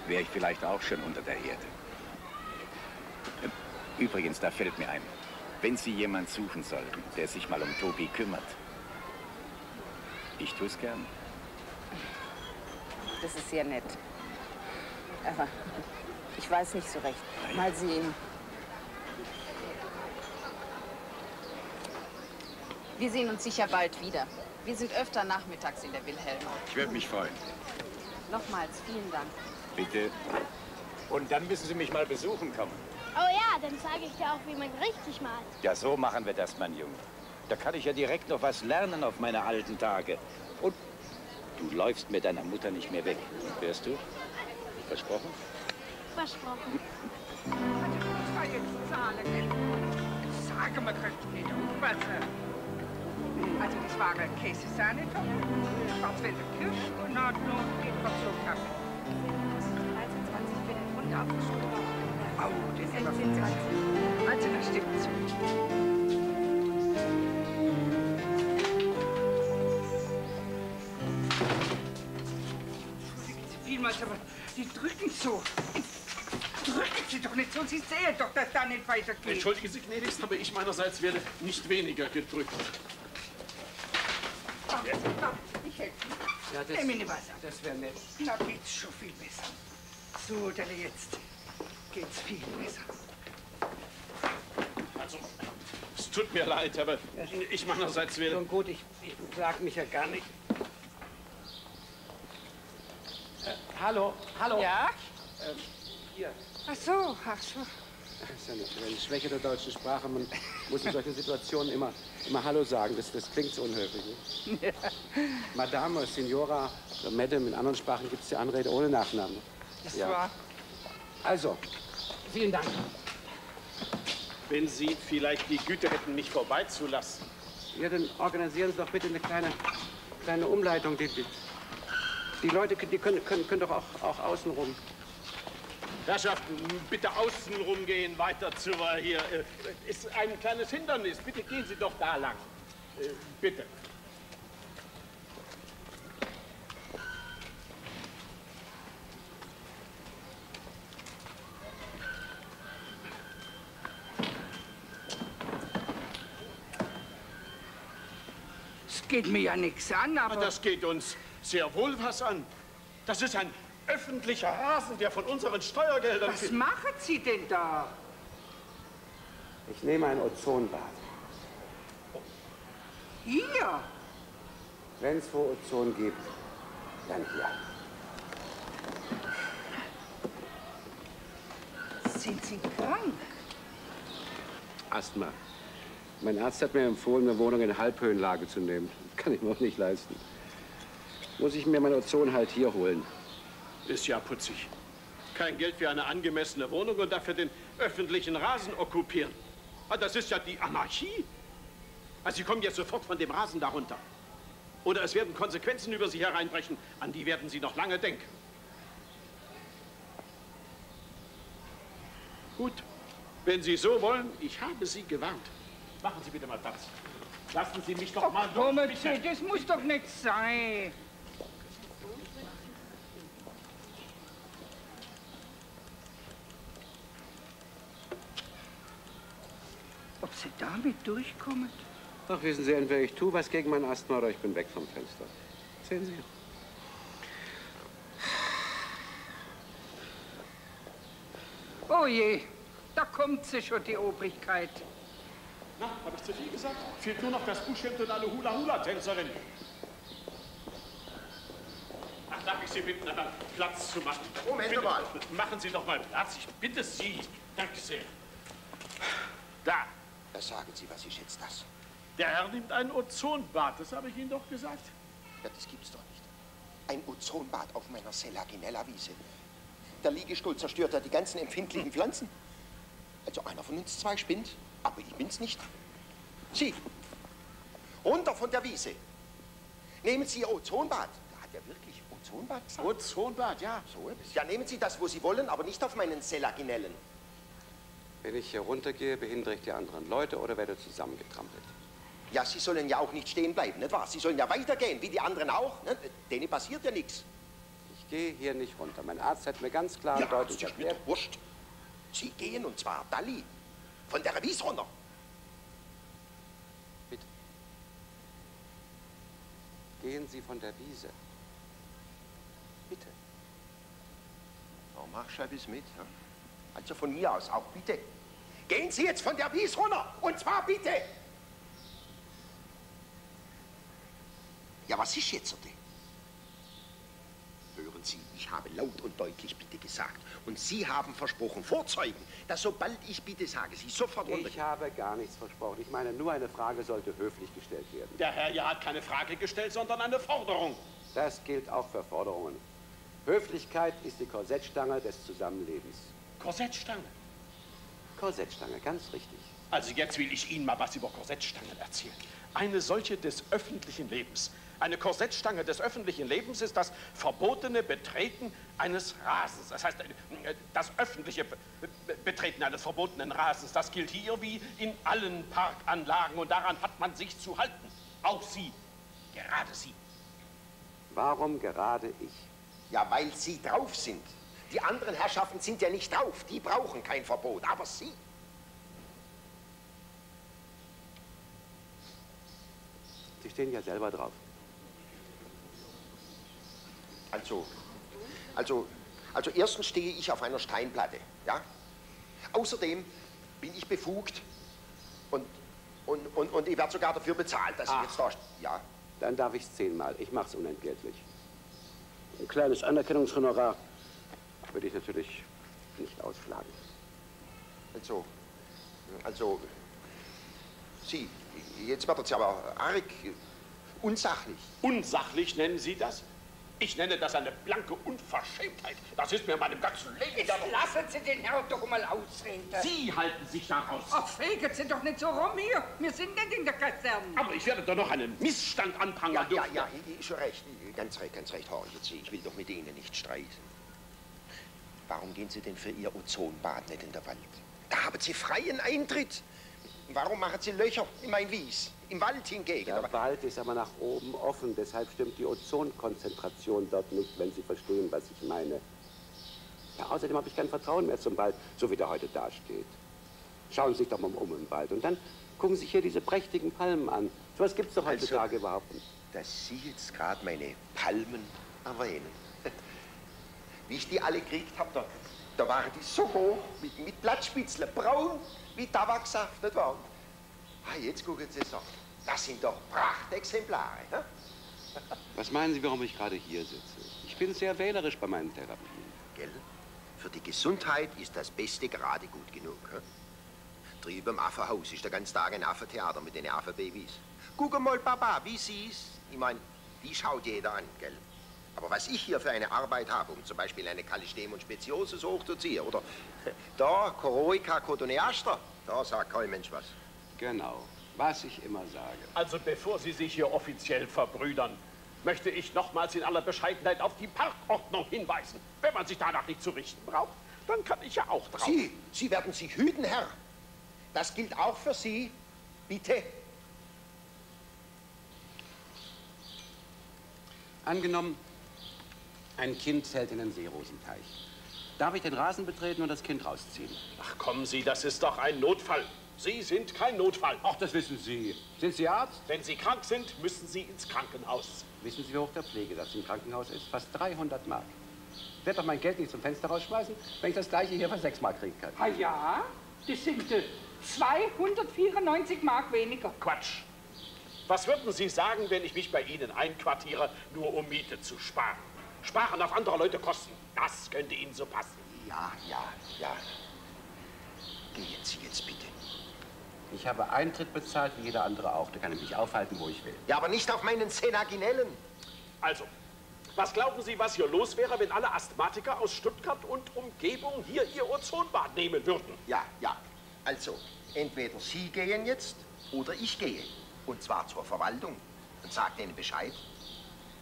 wäre ich vielleicht auch schon unter der Erde. Übrigens, da fällt mir ein, wenn Sie jemand suchen sollten, der sich mal um Tobi kümmert. Ich tue es gern. Das ist sehr nett. Aber ich weiß nicht so recht. Mal sehen. Wir sehen uns sicher bald wieder. Wir sind öfter nachmittags in der Wilhelma. Ich würde mich freuen. Nochmals vielen Dank. Bitte. Und dann müssen Sie mich mal besuchen kommen. Oh ja, dann zeige ich dir auch, wie man richtig malt. Ja, so machen wir das, mein Junge. Da kann ich ja direkt noch was lernen auf meine alten Tage. Und du läufst mit deiner Mutter nicht mehr weg. Hörst du? Versprochen? Versprochen. Sag mal, ihr nicht aufpassen. Also das war ein Käsesahne, Schwarzwälder Kirschgranaten und den Kaffee. 13,20 für den Hund auf der Schulter. Oh, den nehmen wir 14,20. Also, das stimmt. Entschuldigen Sie vielmals, aber die drücken so. Drücken Sie doch nicht so, Sie sehen doch, dass da nicht weitergeht. Entschuldigen Sie, gnädigst, aber ich meinerseits werde nicht weniger gedrückt. Komm, komm, ich helfe Ihnen. Ja, das- Nimm Wasser. das wär nett. Na, geht's schon viel besser. So, Delle, jetzt geht's viel besser. Also, es tut mir leid, aber ich meinerseits werde... Schon gut, ich, ich sag mich ja gar nicht. Äh, hallo, hallo. Ja? Äh, hier. Ach so, ach so. Das ist ja nicht eine Schwäche der deutschen Sprache. Man muss in solchen Situationen immer, immer Hallo sagen. Das, das klingt so unhöflich. Ne? Madame, Signora, oder Madame, in anderen Sprachen gibt es die Anrede ohne Nachnamen. Das war. Also, vielen Dank. Wenn Sie vielleicht die Güte hätten, mich vorbeizulassen. Ja, dann organisieren Sie doch bitte eine kleine, kleine Umleitung. Die, die, die Leute die können, können, können doch auch, auch außen rum. Herrschaften, bitte außen rumgehen, weiter zu äh, hier. Äh, ist ein kleines Hindernis. Bitte gehen Sie doch da lang. Äh, bitte. Es geht mir ja nichts an, aber. Das geht uns sehr wohl was an. Das ist ein öffentlicher Rasen, der von unseren Steuergeldern... Was machen Sie denn da? Ich nehme ein Ozonbad. Hier? Wenn es wo Ozon gibt, dann hier. Sind Sie krank? Asthma. Mein Arzt hat mir empfohlen, eine Wohnung in Halbhöhenlage zu nehmen. Kann ich mir auch nicht leisten. Muss ich mir mein Ozon halt hier holen. Ist ja putzig. Kein Geld für eine angemessene Wohnung und dafür den öffentlichen Rasen okkupieren. Ah, Das ist ja die Anarchie. Also Sie kommen jetzt sofort von dem Rasen darunter. Oder es werden Konsequenzen über Sie hereinbrechen, an die werden Sie noch lange denken. Gut, wenn Sie so wollen, ich habe Sie gewarnt. Machen Sie bitte mal Platz. Lassen Sie mich doch mal durch, bitte. Das muss doch nicht sein. Ob Sie damit durchkommen? Ach, wissen Sie, entweder ich tue was gegen mein Asthma oder ich bin weg vom Fenster. Sehen Sie. Oh je, da kommt sie schon, die Obrigkeit. Na, habe ich zu viel gesagt? Fehlt nur noch das Buschhemd und eine Hula-Hula-Tänzerin. Ach, darf ich Sie bitten, einmal Platz zu machen? Moment bitte, mal. Machen Sie doch mal Platz, ich bitte Sie. Danke sehr. Da. Da sagen Sie, was ist jetzt das? Der Herr nimmt ein Ozonbad, das habe ich Ihnen doch gesagt. Ja, das gibt's doch nicht. Ein Ozonbad auf meiner Selaginella-Wiese. Der Liegestuhl zerstört ja die ganzen empfindlichen Pflanzen. Also einer von uns zwei spinnt, aber ich bin's nicht. Sie, runter von der Wiese. Nehmen Sie Ihr Ozonbad. Der hat ja wirklich Ozonbad gesagt. Ozonbad, ja. So etwas. Ja, nehmen Sie das, wo Sie wollen, aber nicht auf meinen Selaginellen. Wenn ich hier runtergehe, behindere ich die anderen Leute oder werde zusammengetrampelt? Ja, Sie sollen ja auch nicht stehen bleiben, nicht wahr? Sie sollen ja weitergehen, wie die anderen auch. Ne? Denen passiert ja nichts. Ich gehe hier nicht runter. Mein Arzt hat mir ganz klar Ja, und deutlich mir erklärt, doch wurscht. Sie gehen und zwar Dalli. Von der Wies runter. gehen Sie von der Wiese. Bitte. Oh, mach schon bis mit. Ja? Also von mir aus auch bitte. Gehen Sie jetzt von der Wies runter. Und zwar bitte. Ja, was ist jetzt, oder? Hören Sie, ich habe laut und deutlich bitte gesagt. Und Sie haben versprochen, vorzeugen, dass sobald ich bitte sage, Sie sofort runtergehen. Ich habe gar nichts versprochen. Ich meine, nur eine Frage sollte höflich gestellt werden. Der Herr ja hat keine Frage gestellt, sondern eine Forderung. Das gilt auch für Forderungen. Höflichkeit ist die Korsettstange des Zusammenlebens. Korsettstange. Korsettstange, ganz richtig. Also jetzt will ich Ihnen mal was über Korsettstangen erzählen. Eine solche des öffentlichen Lebens. Eine Korsettstange des öffentlichen Lebens ist das verbotene Betreten eines Rasens. Das heißt, äh, das öffentliche Be- Be- Betreten eines verbotenen Rasens. Das gilt hier wie in allen Parkanlagen und daran hat man sich zu halten. Auch Sie, gerade Sie. Warum gerade ich? Ja, weil Sie drauf sind. Die anderen Herrschaften sind ja nicht drauf. Die brauchen kein Verbot. Aber Sie. Sie stehen ja selber drauf. Also, also, also erstens stehe ich auf einer Steinplatte, ja? Außerdem bin ich befugt und, und, und, und ich werde sogar dafür bezahlt, dass Ach. ich jetzt da... Ja, Dann darf ich es zehnmal. Ich mache es unentgeltlich. Ein kleines Anerkennungshonorar würde ich natürlich nicht ausschlagen. also, also, Sie, jetzt wird es aber arg unsachlich. Unsachlich nennen Sie das? Ich nenne das eine blanke Unverschämtheit. Das ist mir meinem ganzen Leben... Jetzt lassen Sie den Herrn doch mal ausreden. Sie halten sich da raus. Ach, fegen Sie doch nicht so rum hier. Wir sind nicht in der Kaserne. Aber ich werde doch noch einen Missstand anprangern Ja, ja, dürfen. ja, ich- ich- schon recht, ganz recht, ganz recht, horchen Sie, ich will doch mit Ihnen nicht streiten. Warum gehen Sie denn für Ihr Ozonbad nicht in den Wald? Da haben Sie freien Eintritt. Warum machen Sie Löcher in mein Wies? Im Wald hingegen. Der Wald ist aber nach oben offen, deshalb stimmt die Ozonkonzentration dort nicht, wenn Sie verstehen, was ich meine. Ja, außerdem habe ich kein Vertrauen mehr zum Wald, so wie der heute dasteht. Schauen Sie sich doch mal um im Wald und dann gucken Sie sich hier diese prächtigen Palmen an. So was gibt es doch Also- heutzutage überhaupt nicht. Dass Sie jetzt gerade meine Palmen erwähnen. Wie ich die alle gekriegt habe, da, da waren die so hoch, mit, mit Blattspitzeln, braun wie Tabaksaft, nicht wahr? Ah, jetzt gucken Sie so. Das sind doch Prachtexemplare. hä? Was meinen Sie, warum ich gerade hier sitze? Ich bin sehr wählerisch bei meinen Therapien. Gell? Für die Gesundheit ist das Beste gerade gut genug. hä? Drüben im Affenhaus ist der ganze Tag ein Affentheater mit den Affenbabys. Guck mal, Papa, wie sie ist. Ich mein, die schaut jeder an, gell? Aber was ich hier für eine Arbeit habe, um zum Beispiel eine Kalistem und Speziosus hochzuziehen, oder da Coroica cotoneaster, da sagt kein Mensch was. Genau, was ich immer sage. Also bevor Sie sich hier offiziell verbrüdern, möchte ich nochmals in aller Bescheidenheit auf die Parkordnung hinweisen. Wenn man sich danach nicht zu richten braucht, dann kann ich ja auch drauf. Sie, Sie werden sich hüten, Herr. Das gilt auch für Sie. Bitte. Angenommen, ein Kind fällt in den Seerosenteich. Darf ich den Rasen betreten und das Kind rausziehen? Ach kommen Sie, das ist doch ein Notfall. Sie sind kein Notfall. Ach, das wissen Sie. Sind Sie Arzt? Wenn Sie krank sind, müssen Sie ins Krankenhaus. Wissen Sie, wie hoch der Pflegesatz im Krankenhaus ist? Fast 300 Mark. Ich werde doch mein Geld nicht zum Fenster rausschmeißen, wenn ich das gleiche hier für 6 Mark kriegen kann. Ah ja, das sind äh, 294 Mark weniger. Quatsch. Was würden Sie sagen, wenn ich mich bei Ihnen einquartiere, nur um Miete zu sparen? Sparen auf andere Leute Kosten. Das könnte Ihnen so passen. Ja, ja, ja. Gehen Sie jetzt bitte. Ich habe Eintritt bezahlt, wie jeder andere auch. Da kann ich mich aufhalten, wo ich will. Ja, aber nicht auf meinen Senaginellen. Also, was glauben Sie, was hier los wäre, wenn alle Asthmatiker aus Stuttgart und Umgebung hier ihr Ozonbad nehmen würden? Ja, ja. Also, entweder Sie gehen jetzt oder ich gehe. Und zwar zur Verwaltung und sagt ihnen Bescheid.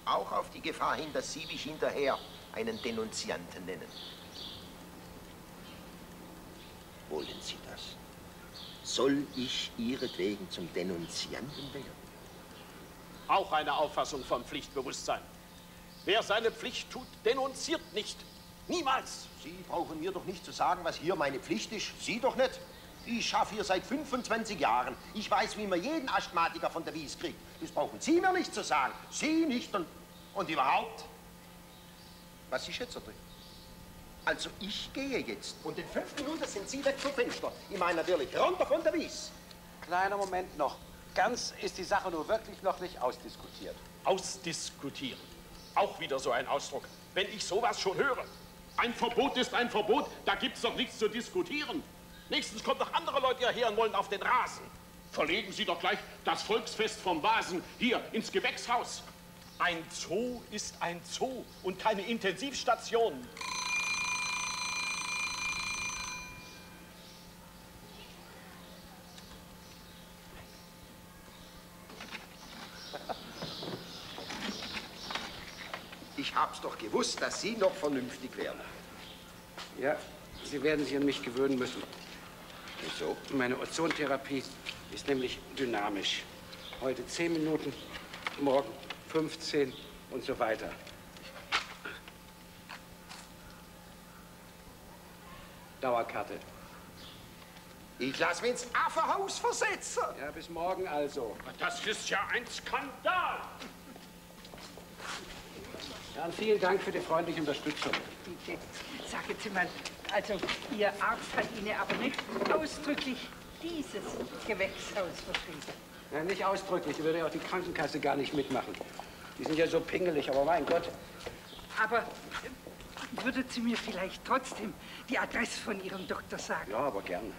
Auch auf die Gefahr hin, dass Sie mich hinterher einen Denunzianten nennen. Wollen Sie das? Soll ich Ihretwegen zum Denunzianten werden? Auch eine Auffassung vom Pflichtbewusstsein. Wer seine Pflicht tut, denunziert nicht. Niemals. Sie brauchen mir doch nicht zu sagen, was hier meine Pflicht ist. Sie doch nicht. Ich schaffe hier seit 25 Jahren. Ich weiß, wie man jeden Asthmatiker von der Wies kriegt. Das brauchen Sie mir nicht zu sagen. Sie nicht und, und überhaupt. Was ist jetzt da drin? Also ich gehe jetzt. Und in fünf Minuten sind Sie weg vom Fenster. Ich meine natürlich runter von der Wies. Kleiner Moment noch. Ganz ist die Sache nur wirklich noch nicht ausdiskutiert. Ausdiskutieren. Auch wieder so ein Ausdruck. Wenn ich sowas schon höre. Ein Verbot ist ein Verbot, da gibt's doch nichts zu diskutieren. Nächstens kommen doch andere Leute hierher und wollen auf den Rasen. Verlegen Sie doch gleich das Volksfest vom Vasen hier ins Gewächshaus. Ein Zoo ist ein Zoo und keine Intensivstation. Ich hab's doch gewusst, dass Sie noch vernünftig werden. Ja, Sie werden sich an mich gewöhnen müssen. Wieso? Meine Ozontherapie ist nämlich dynamisch. Heute 10 Minuten, morgen 15 und so weiter. Dauerkarte. Ich lass mich ins Affenhaus versetzen. Ja, bis morgen also. Das ist ja ein Skandal. Ja, und vielen Dank für die freundliche Unterstützung. Bitte, sagen Sie mal, also Ihr Arzt hat Ihnen aber nicht ausdrücklich dieses Gewächshaus verschrieben. Ja, nicht ausdrücklich, da würde ja auch die Krankenkasse gar nicht mitmachen. Die sind ja so pingelig, aber mein Gott. Aber äh, würden Sie mir vielleicht trotzdem die Adresse von Ihrem Doktor sagen? Ja, aber gern.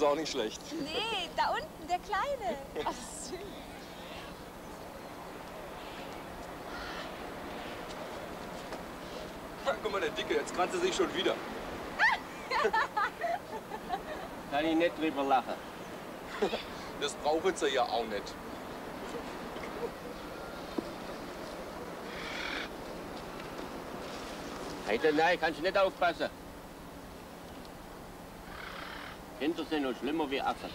Ist auch nicht schlecht. Nee, da unten, der Kleine. Ach, süß. Guck mal, der Dicke, jetzt kratzt er sich schon wieder. Kann ich nicht drüber lachen. Das brauchen sie ja auch nicht. Heute nein, kannst du nicht aufpassen. Kinder sind noch schlimmer wie Affen.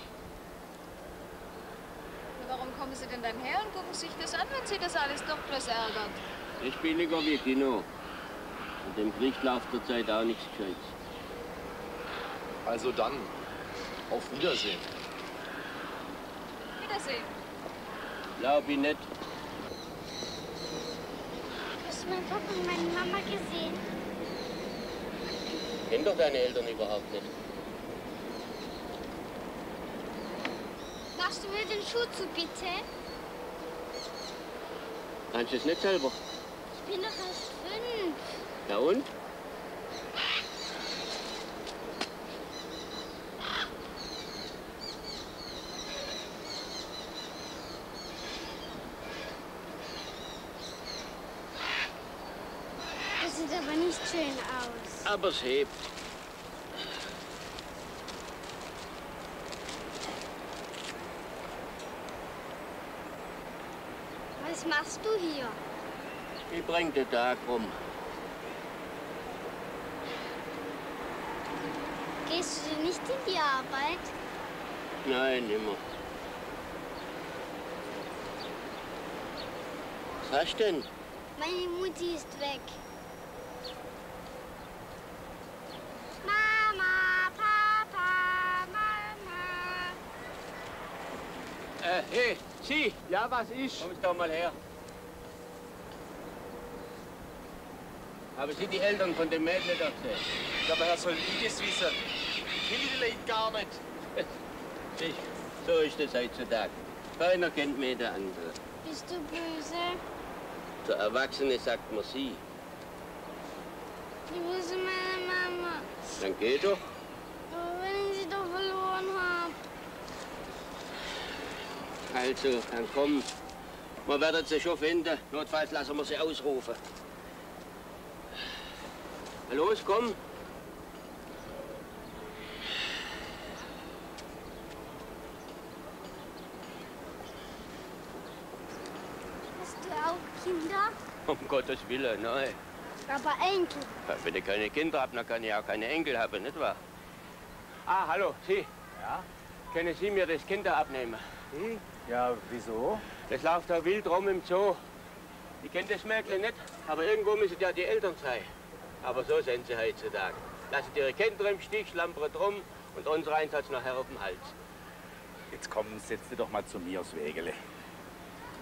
Warum kommen Sie denn dann her und gucken sich das an, wenn Sie das alles doch bloß ärgert? Ist billiger wie Kino. Und dem Gericht läuft zurzeit auch nichts Gescheites. Also dann, auf Wiedersehen. Wiedersehen. Glaub ich nicht. Hast du meinen Papa und meine Mama gesehen? Kenn doch deine Eltern überhaupt nicht. Machst du mir den Schuh zu, bitte? Kannst du es nicht selber? Ich bin doch erst fünf. Ja und? Das sieht aber nicht schön aus. Aber es hebt. Was machst du hier? Ich bring den Tag rum. Gehst du denn nicht in die Arbeit? Nein, nimmer. Was hast du denn? Meine Mutti ist weg. Mama, Papa, Mama. Äh, hey, Sie! Ja, was ist? Kommst doch mal her. Haben Sie die Eltern von dem Mädchen nicht erzählt? Ja, aber Herr soll ich das wissen? Ich kenne die Leute gar nicht. Ich, so ist es heutzutage. Keiner kennt mehr der andere. Bist du böse? Zur Erwachsene sagt man Sie. Ich wusste meine Mama. Dann geh doch. Aber wenn ich sie doch verloren habe. Also, dann komm. Wir werden sie schon finden. Notfalls lassen wir sie ausrufen. Los, komm. Hast du auch Kinder? Um Gottes Willen, nein. Aber Enkel. Ja, Wenn ich keine Kinder habe, dann kann ich auch keine Enkel haben, nicht wahr? Ah, hallo, Sie. Ja? Können Sie mir das Kinder abnehmen? Hm? Ja, wieso? Das läuft da wild rum im Zoo. Ich kenne das Mädchen nicht, aber irgendwo müssen ja die Eltern sein. Aber so sind sie heutzutage. Lassen ihre Kinder im Stich, lampern drum und unser eins hat's nachher auf dem Hals. Jetzt komm, setz dich doch mal zu mir aufs Wegele.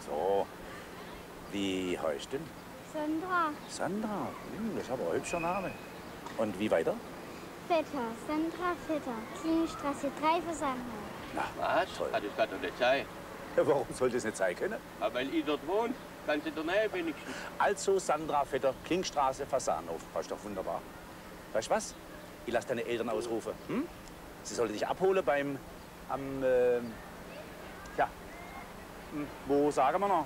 So. Wie heißt denn? Sandra. Sandra. Hm, das ist aber ein hübscher Name. Und wie weiter? Vetter. Sandra Vetter. Klingenstraße 3 Versammlung. Na, Was? toll. Ah, das kann doch nicht sein. Ja, warum soll das nicht sein können? Aber weil ich dort wohne, ganz in der Nähe wenigstens. Also Sandra Vetter, Klingstraße, Fasanhof. Passt doch wunderbar. Weißt du was? Ich lass deine Eltern ausrufen. Hm? Sie sollen dich abholen beim... am... Äh, ja. Hm, Wo sagen wir noch?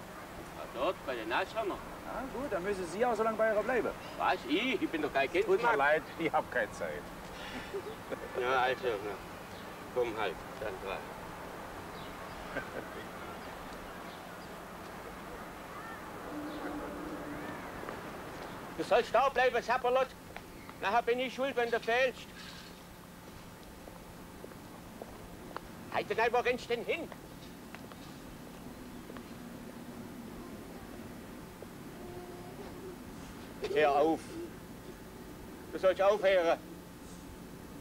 Ah, dort, bei den Nashörner. Ja, gut, dann müssen Sie auch so lange bei ihrer bleiben. Was? Ich? Ich bin doch kein Kind. Tut mir leid, ich hab keine Zeit. Ja, also, na, komm halt, Sandra. Du sollst da bleiben, Sapperlot. Nachher bin ich schuld, wenn du fehlst. Halt denn wo rennst du denn hin? Hör auf. Du sollst aufhören.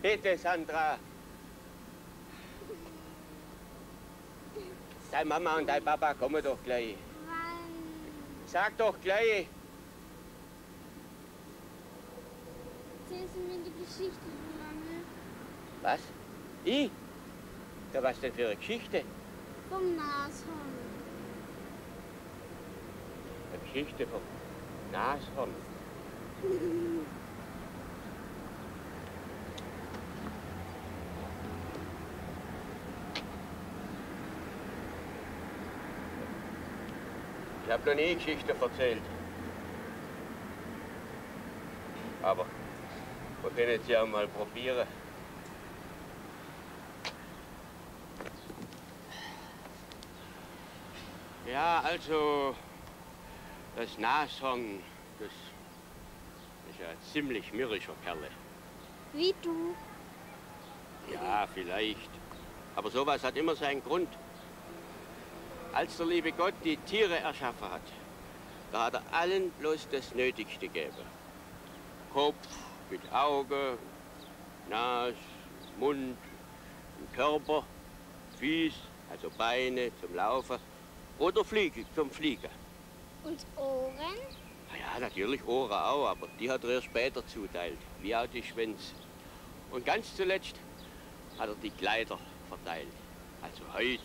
Bitte, Sandra. Deine Mama und dein Papa kommen doch gleich. Sag doch gleich. Erzählst du mir die Geschichte so lange? Was? Ich? Ja, was denn für eine Geschichte? Vom Nashorn. Eine Geschichte vom Nashorn. Ich habe noch nie Geschichte erzählt. Aber können es ja mal probieren. Ja, also, das Nashorn, das ist ja ein ziemlich mürrischer Kerle. Wie du. Ja, vielleicht. Aber sowas hat immer seinen Grund. Als der liebe Gott die Tiere erschaffen hat, da hat er allen bloß das Nötigste gegeben. Kopf mit Auge, Nase, Mund, Körper, Fies, also Beine zum Laufen oder Flügel zum Fliegen. Und Ohren? Ja, natürlich Ohren auch, aber die hat er erst später zuteilt, wie auch die Schwänze. Und ganz zuletzt hat er die Kleider verteilt, also Haut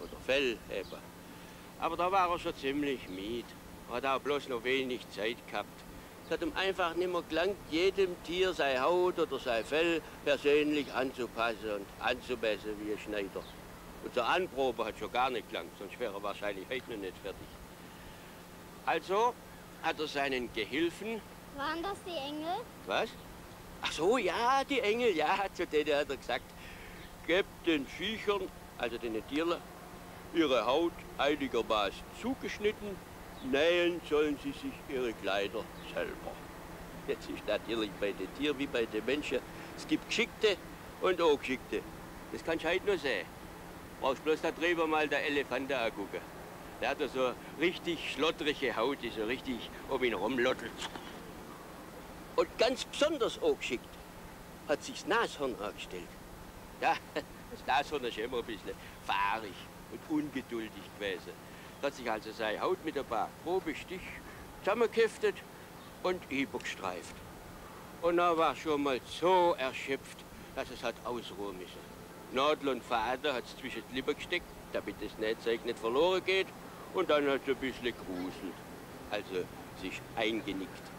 oder Fell eben. Aber da war er schon ziemlich mied, hat auch bloß noch wenig Zeit gehabt. Es hat ihm einfach nicht mehr gelangt, jedem Tier sein Haut oder sein Fell persönlich anzupassen und anzumessen wie ein Schneider. Und zur Anprobe hat schon gar nicht gelangt, sonst wäre er wahrscheinlich heute noch nicht fertig. Also hat er seinen Gehilfen, Waren das die Engel? was? Ach so, ja, die Engel, ja, zu denen hat er gesagt, gebt den Viechern, also den Tierlen, ihre Haut einigermaßen zugeschnitten, nähen sollen sie sich ihre Kleider selber. Jetzt ist natürlich bei den Tieren wie bei den Menschen, es gibt Geschickte und Ungeschickte. Das kannst du heute nur sehen. Brauchst bloß da drüber mal der Elefant angucken. Der hat so richtig schlottrige Haut, die so richtig um ihn rumlottelt. Und ganz besonders angeschickt hat sich das Nashorn angestellt. Ja, das Nashorn ist immer ein bisschen fahrig und ungeduldig gewesen. Hat sich also seine Haut mit ein paar grobe Stich zusammengeheftet und übergestreift. Und dann war schon mal so erschöpft, dass es hat ausruhen müssen. Nadel und Faden hat es zwischen die Lippen gesteckt, damit das Nähzeug nicht verloren geht. Und dann hat es ein bisschen gruselt, also sich eingenickt.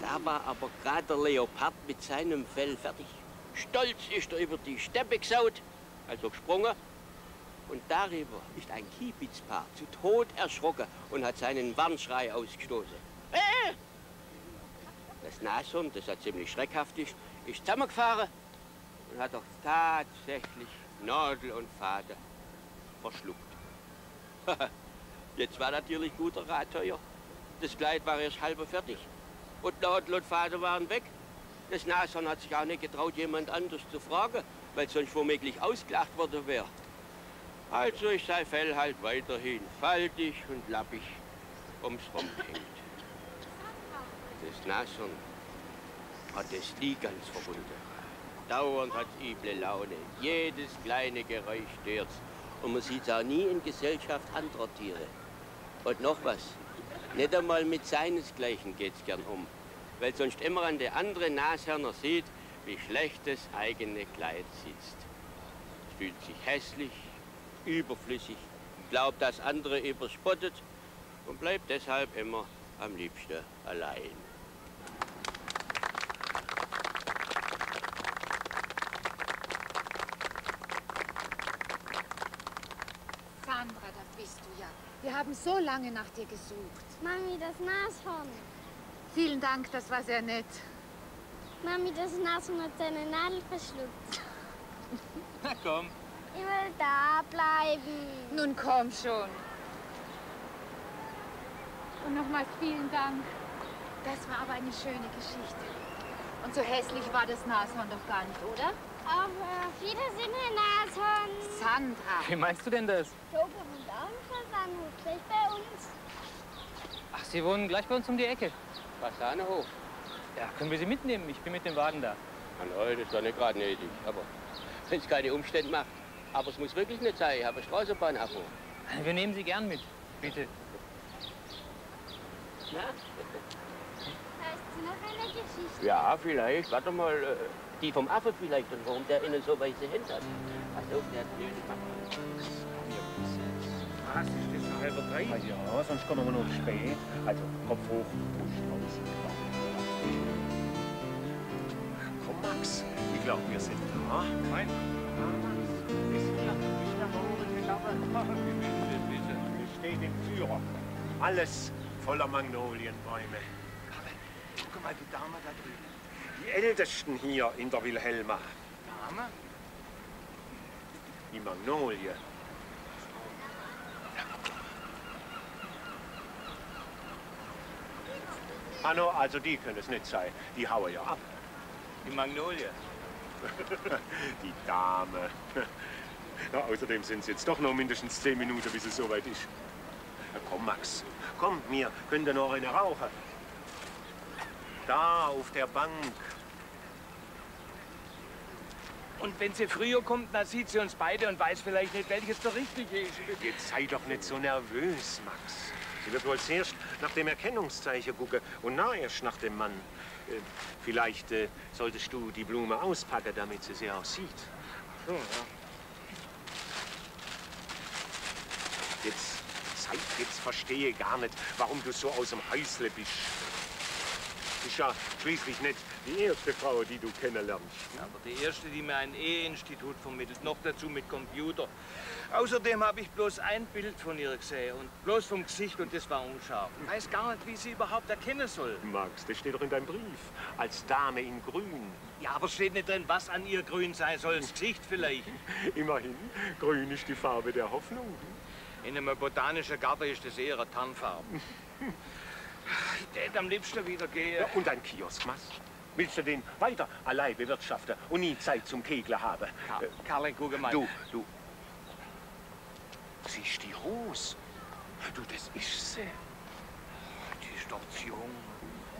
Da war aber gerade der Leopard mit seinem Fell fertig. Stolz ist er über die Steppe gesaut, also gesprungen. Und darüber ist ein Kiebitzpaar zu Tod erschrocken und hat seinen Warnschrei ausgestoßen. Äh! Das Nashorn, das ja ziemlich schreckhaft ist, ist zusammengefahren und hat doch tatsächlich Nadel und Faden verschluckt. Jetzt war natürlich guter Rat teuer. Das Kleid war erst halb fertig. Und Nadel und Faden waren weg. Das Nashorn hat sich auch nicht getraut, jemand anders zu fragen, weil sonst womöglich ausgelacht worden wäre. Also ist sein Fell halt weiterhin faltig und lappig ums Rumhängt. Das Nashorn hat es nie ganz verwunden. Dauernd hat üble Laune. Jedes kleine Geräusch stört's. Und man sieht auch nie in Gesellschaft anderer Tiere. Und noch was. Nicht einmal mit seinesgleichen geht's gern um. Weil sonst immer an der anderen Nashörner sieht, wie schlecht das eigene Kleid sitzt. Es fühlt sich hässlich, überflüssig, glaubt, dass andere überspottet und bleibt deshalb immer am liebsten allein. Sandra, das bist du ja. Wir haben so lange nach dir gesucht. Mami, das Nashorn. Vielen Dank, das war sehr nett. Mami, das Nashorn hat seine Nadel verschluckt. Na komm. Ich will da bleiben. Nun komm schon. Und nochmals vielen Dank. Das war aber eine schöne Geschichte. Und so hässlich war das Nashorn doch gar nicht, oder? Auf äh, Wiedersehen, Herr Nashorn. Sandra. Wie meinst du denn das? Tobi wohnt auch im Fasanhof, gleich bei uns. Ach, Sie wohnen gleich bei uns um die Ecke. Fasanehof. Ja, können wir Sie mitnehmen? Ich bin mit dem Wagen da. Ah, nein, das ist doch nicht gerade nötig. Aber wenn es keine Umstände macht. Aber es muss wirklich nicht sein. Ich habe eine Straßenbahnabo. Wir nehmen Sie gern mit. Bitte. Na? Weißt du noch eine Geschichte? Ja, vielleicht. Warte mal. äh, Die vom Affe vielleicht und warum der innen so weiße Hände hat. Also, der hat blöd gemacht. Was, ist das halber drei? ja, sonst kommen wir noch zu spät. Also, Kopf hoch, Brust raus. Komm, Max, ich glaube, wir sind da. Nein. Steht im Führer. Alles voller Magnolienbäume. Guck mal, die Dame da drüben. Die Ältesten hier in der Wilhelma. Dame? Die Magnolie. Hanno, also die können es nicht sein. Die hauen ja ab. Die Magnolie. die Dame. Ja, außerdem sind es jetzt doch noch mindestens zehn Minuten, bis es soweit ist. Na, komm, Max. Komm, mir. Könnt ihr noch eine rauchen? Da, auf der Bank. Und wenn sie früher kommt, dann sieht sie uns beide und weiß vielleicht nicht, welches der richtige ist. Jetzt sei doch nicht so nervös, Max. Sie wird wohl zuerst nach dem Erkennungszeichen gucken und nachher erst nach dem Mann. Äh, vielleicht äh, solltest du die Blume auspacken, damit sie sie auch sieht. So, ja. Jetzt, Zeit, jetzt verstehe ich gar nicht, warum du so aus dem Häusle bist. Ja schließlich nicht die erste Frau, die du kennenlernst. Aber die erste, die mir ein Eheinstitut vermittelt, noch dazu mit Computer. Außerdem habe ich bloß ein Bild von ihr gesehen und bloß vom Gesicht und das war unscharf. Ich weiß gar nicht, wie sie überhaupt erkennen soll. Max, das steht doch in deinem Brief. Als Dame in Grün. Ja, aber steht nicht drin, was an ihr grün sein soll. Das Gesicht vielleicht. Immerhin, grün ist die Farbe der Hoffnung. In einem botanischen Garten ist das eher eine Tarnfarbe. Ich hätte am liebsten wieder gehen. Ja, und ein Kiosk, was? Willst du den weiter allein bewirtschaften und nie Zeit zum Kegeln haben? Ka Karl, guck mal. Du, du. Siehst die Rose? Du, das ist sie. Die ist doch zu jung.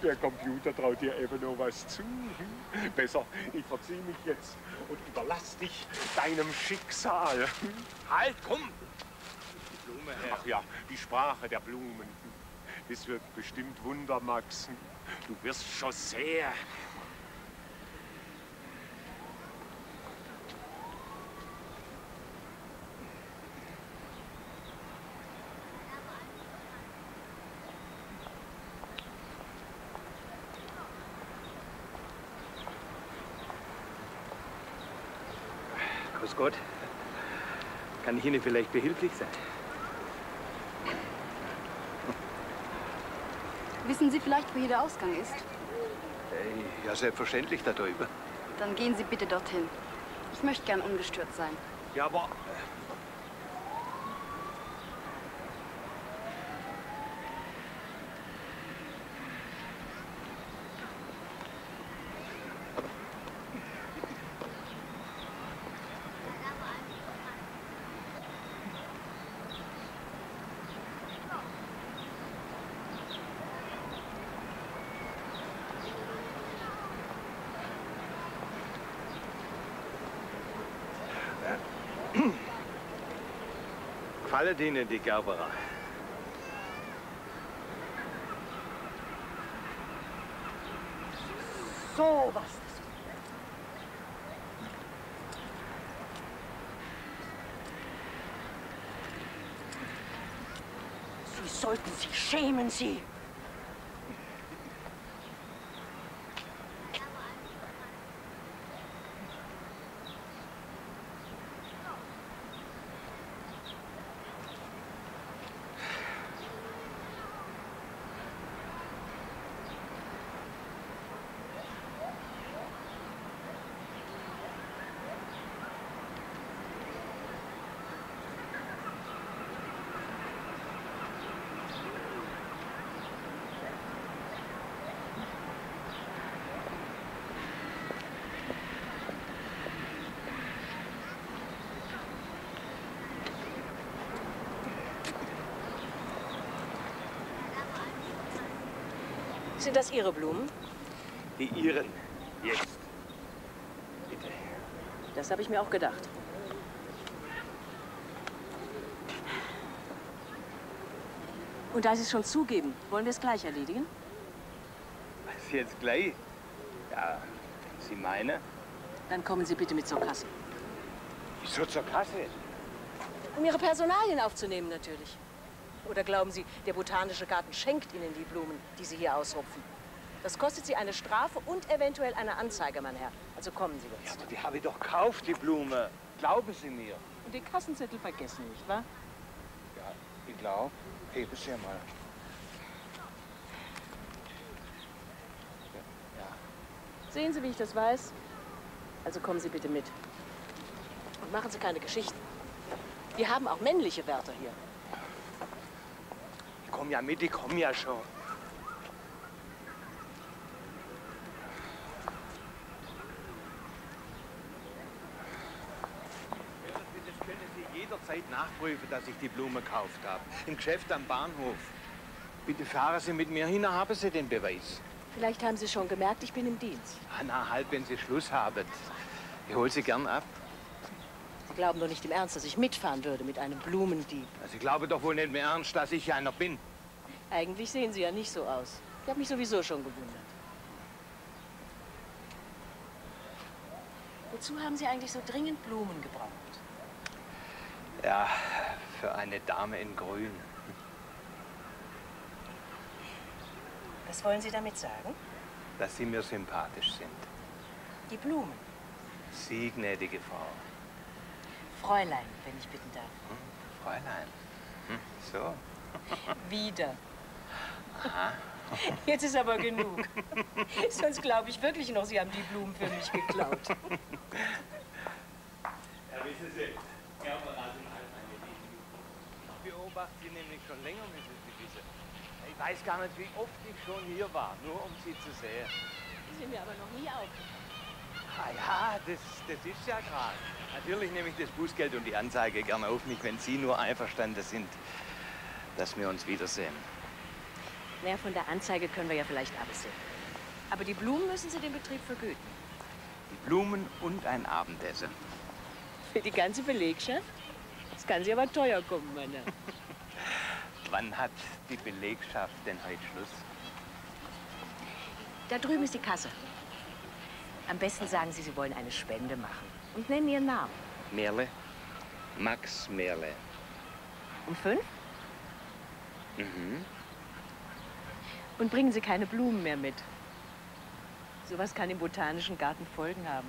Der Computer traut dir eben noch was zu. hm? Besser, ich verzieh mich jetzt und überlass dich deinem Schicksal. Halt, komm! Die Blume her. Ach ja, die Sprache der Blumen. Das wird bestimmt Wunder, Max. Du wirst schon sehr. Grüß Gott. Kann ich Ihnen vielleicht behilflich sein? Wissen Sie vielleicht, wo hier der Ausgang ist? Ja, selbstverständlich da drüber. Dann gehen Sie bitte dorthin. Ich möchte gern ungestört sein. Ja, aber gefallen Ihnen die Gerberer? So was. Sie sollten sich schämen, Sie. Sind das Ihre Blumen? Die Ihren. Jetzt. Bitte. Das habe ich mir auch gedacht. Und da Sie es schon zugeben, wollen wir es gleich erledigen? Was jetzt gleich? Ja, Sie meine? Dann kommen Sie bitte mit zur Kasse. Wieso zur Kasse? Um Ihre Personalien aufzunehmen, natürlich. Oder glauben Sie, der Botanische Garten schenkt Ihnen die Blumen, die Sie hier ausrupfen? Das kostet Sie eine Strafe und eventuell eine Anzeige, mein Herr. Also kommen Sie jetzt. Ja, aber die habe ich doch gekauft, die Blume. Glauben Sie mir. Und den Kassenzettel vergessen, nicht wahr? Ja, ich glaube. Hey, bisher mal. Sehen Sie, wie ich das weiß? Also kommen Sie bitte mit. Und machen Sie keine Geschichten. Wir haben auch männliche Wärter hier. Ich komm ja mit, ich komm ja schon. Das können Sie jederzeit nachprüfen, dass ich die Blume gekauft habe. Im Geschäft am Bahnhof. Bitte fahren Sie mit mir hin, haben Sie den Beweis. Vielleicht haben Sie schon gemerkt, ich bin im Dienst. Ah, na, halt, wenn Sie Schluss haben. Ich hol Sie gern ab. Glauben doch nicht im Ernst, dass ich mitfahren würde mit einem Blumendieb. Also, Sie glauben doch wohl nicht mehr ernst, dass ich einer bin. Eigentlich sehen Sie ja nicht so aus. Ich habe mich sowieso schon gewundert. Wozu haben Sie eigentlich so dringend Blumen gebraucht? Ja, für eine Dame in Grün. Was wollen Sie damit sagen? Dass Sie mir sympathisch sind. Die Blumen. Sie, gnädige Frau. Fräulein, wenn ich bitten darf. Hm, Fräulein. Hm, so. Wieder. Aha. Jetzt ist aber genug. Sonst glaube ich wirklich noch, Sie haben die Blumen für mich geklaut. Ja, wissen Sie, Gerberat im Altangelegenheit. Ich beobachte Sie nämlich schon länger, Mrs. Devisse. Ich weiß gar nicht, wie oft ich schon hier war, nur um Sie zu sehen. Sie sind mir aber noch nie aufgefallen. Ah ja, das, das ist ja gerade. Natürlich nehme ich das Bußgeld und die Anzeige gerne auf mich, wenn Sie nur einverstanden sind, dass wir uns wiedersehen. Naja, von der Anzeige können wir ja vielleicht absehen. Aber die Blumen müssen Sie dem Betrieb vergüten. Die Blumen und ein Abendessen. Für die ganze Belegschaft? Das kann Sie aber teuer kommen, meine. Wann hat die Belegschaft denn heute Schluss? Da drüben ist die Kasse. Am besten sagen Sie, Sie wollen eine Spende machen. Und nennen Ihren Namen. Merle? Max Merle. Um fünf? Mhm. Und bringen Sie keine Blumen mehr mit. Sowas kann im Botanischen Garten Folgen haben.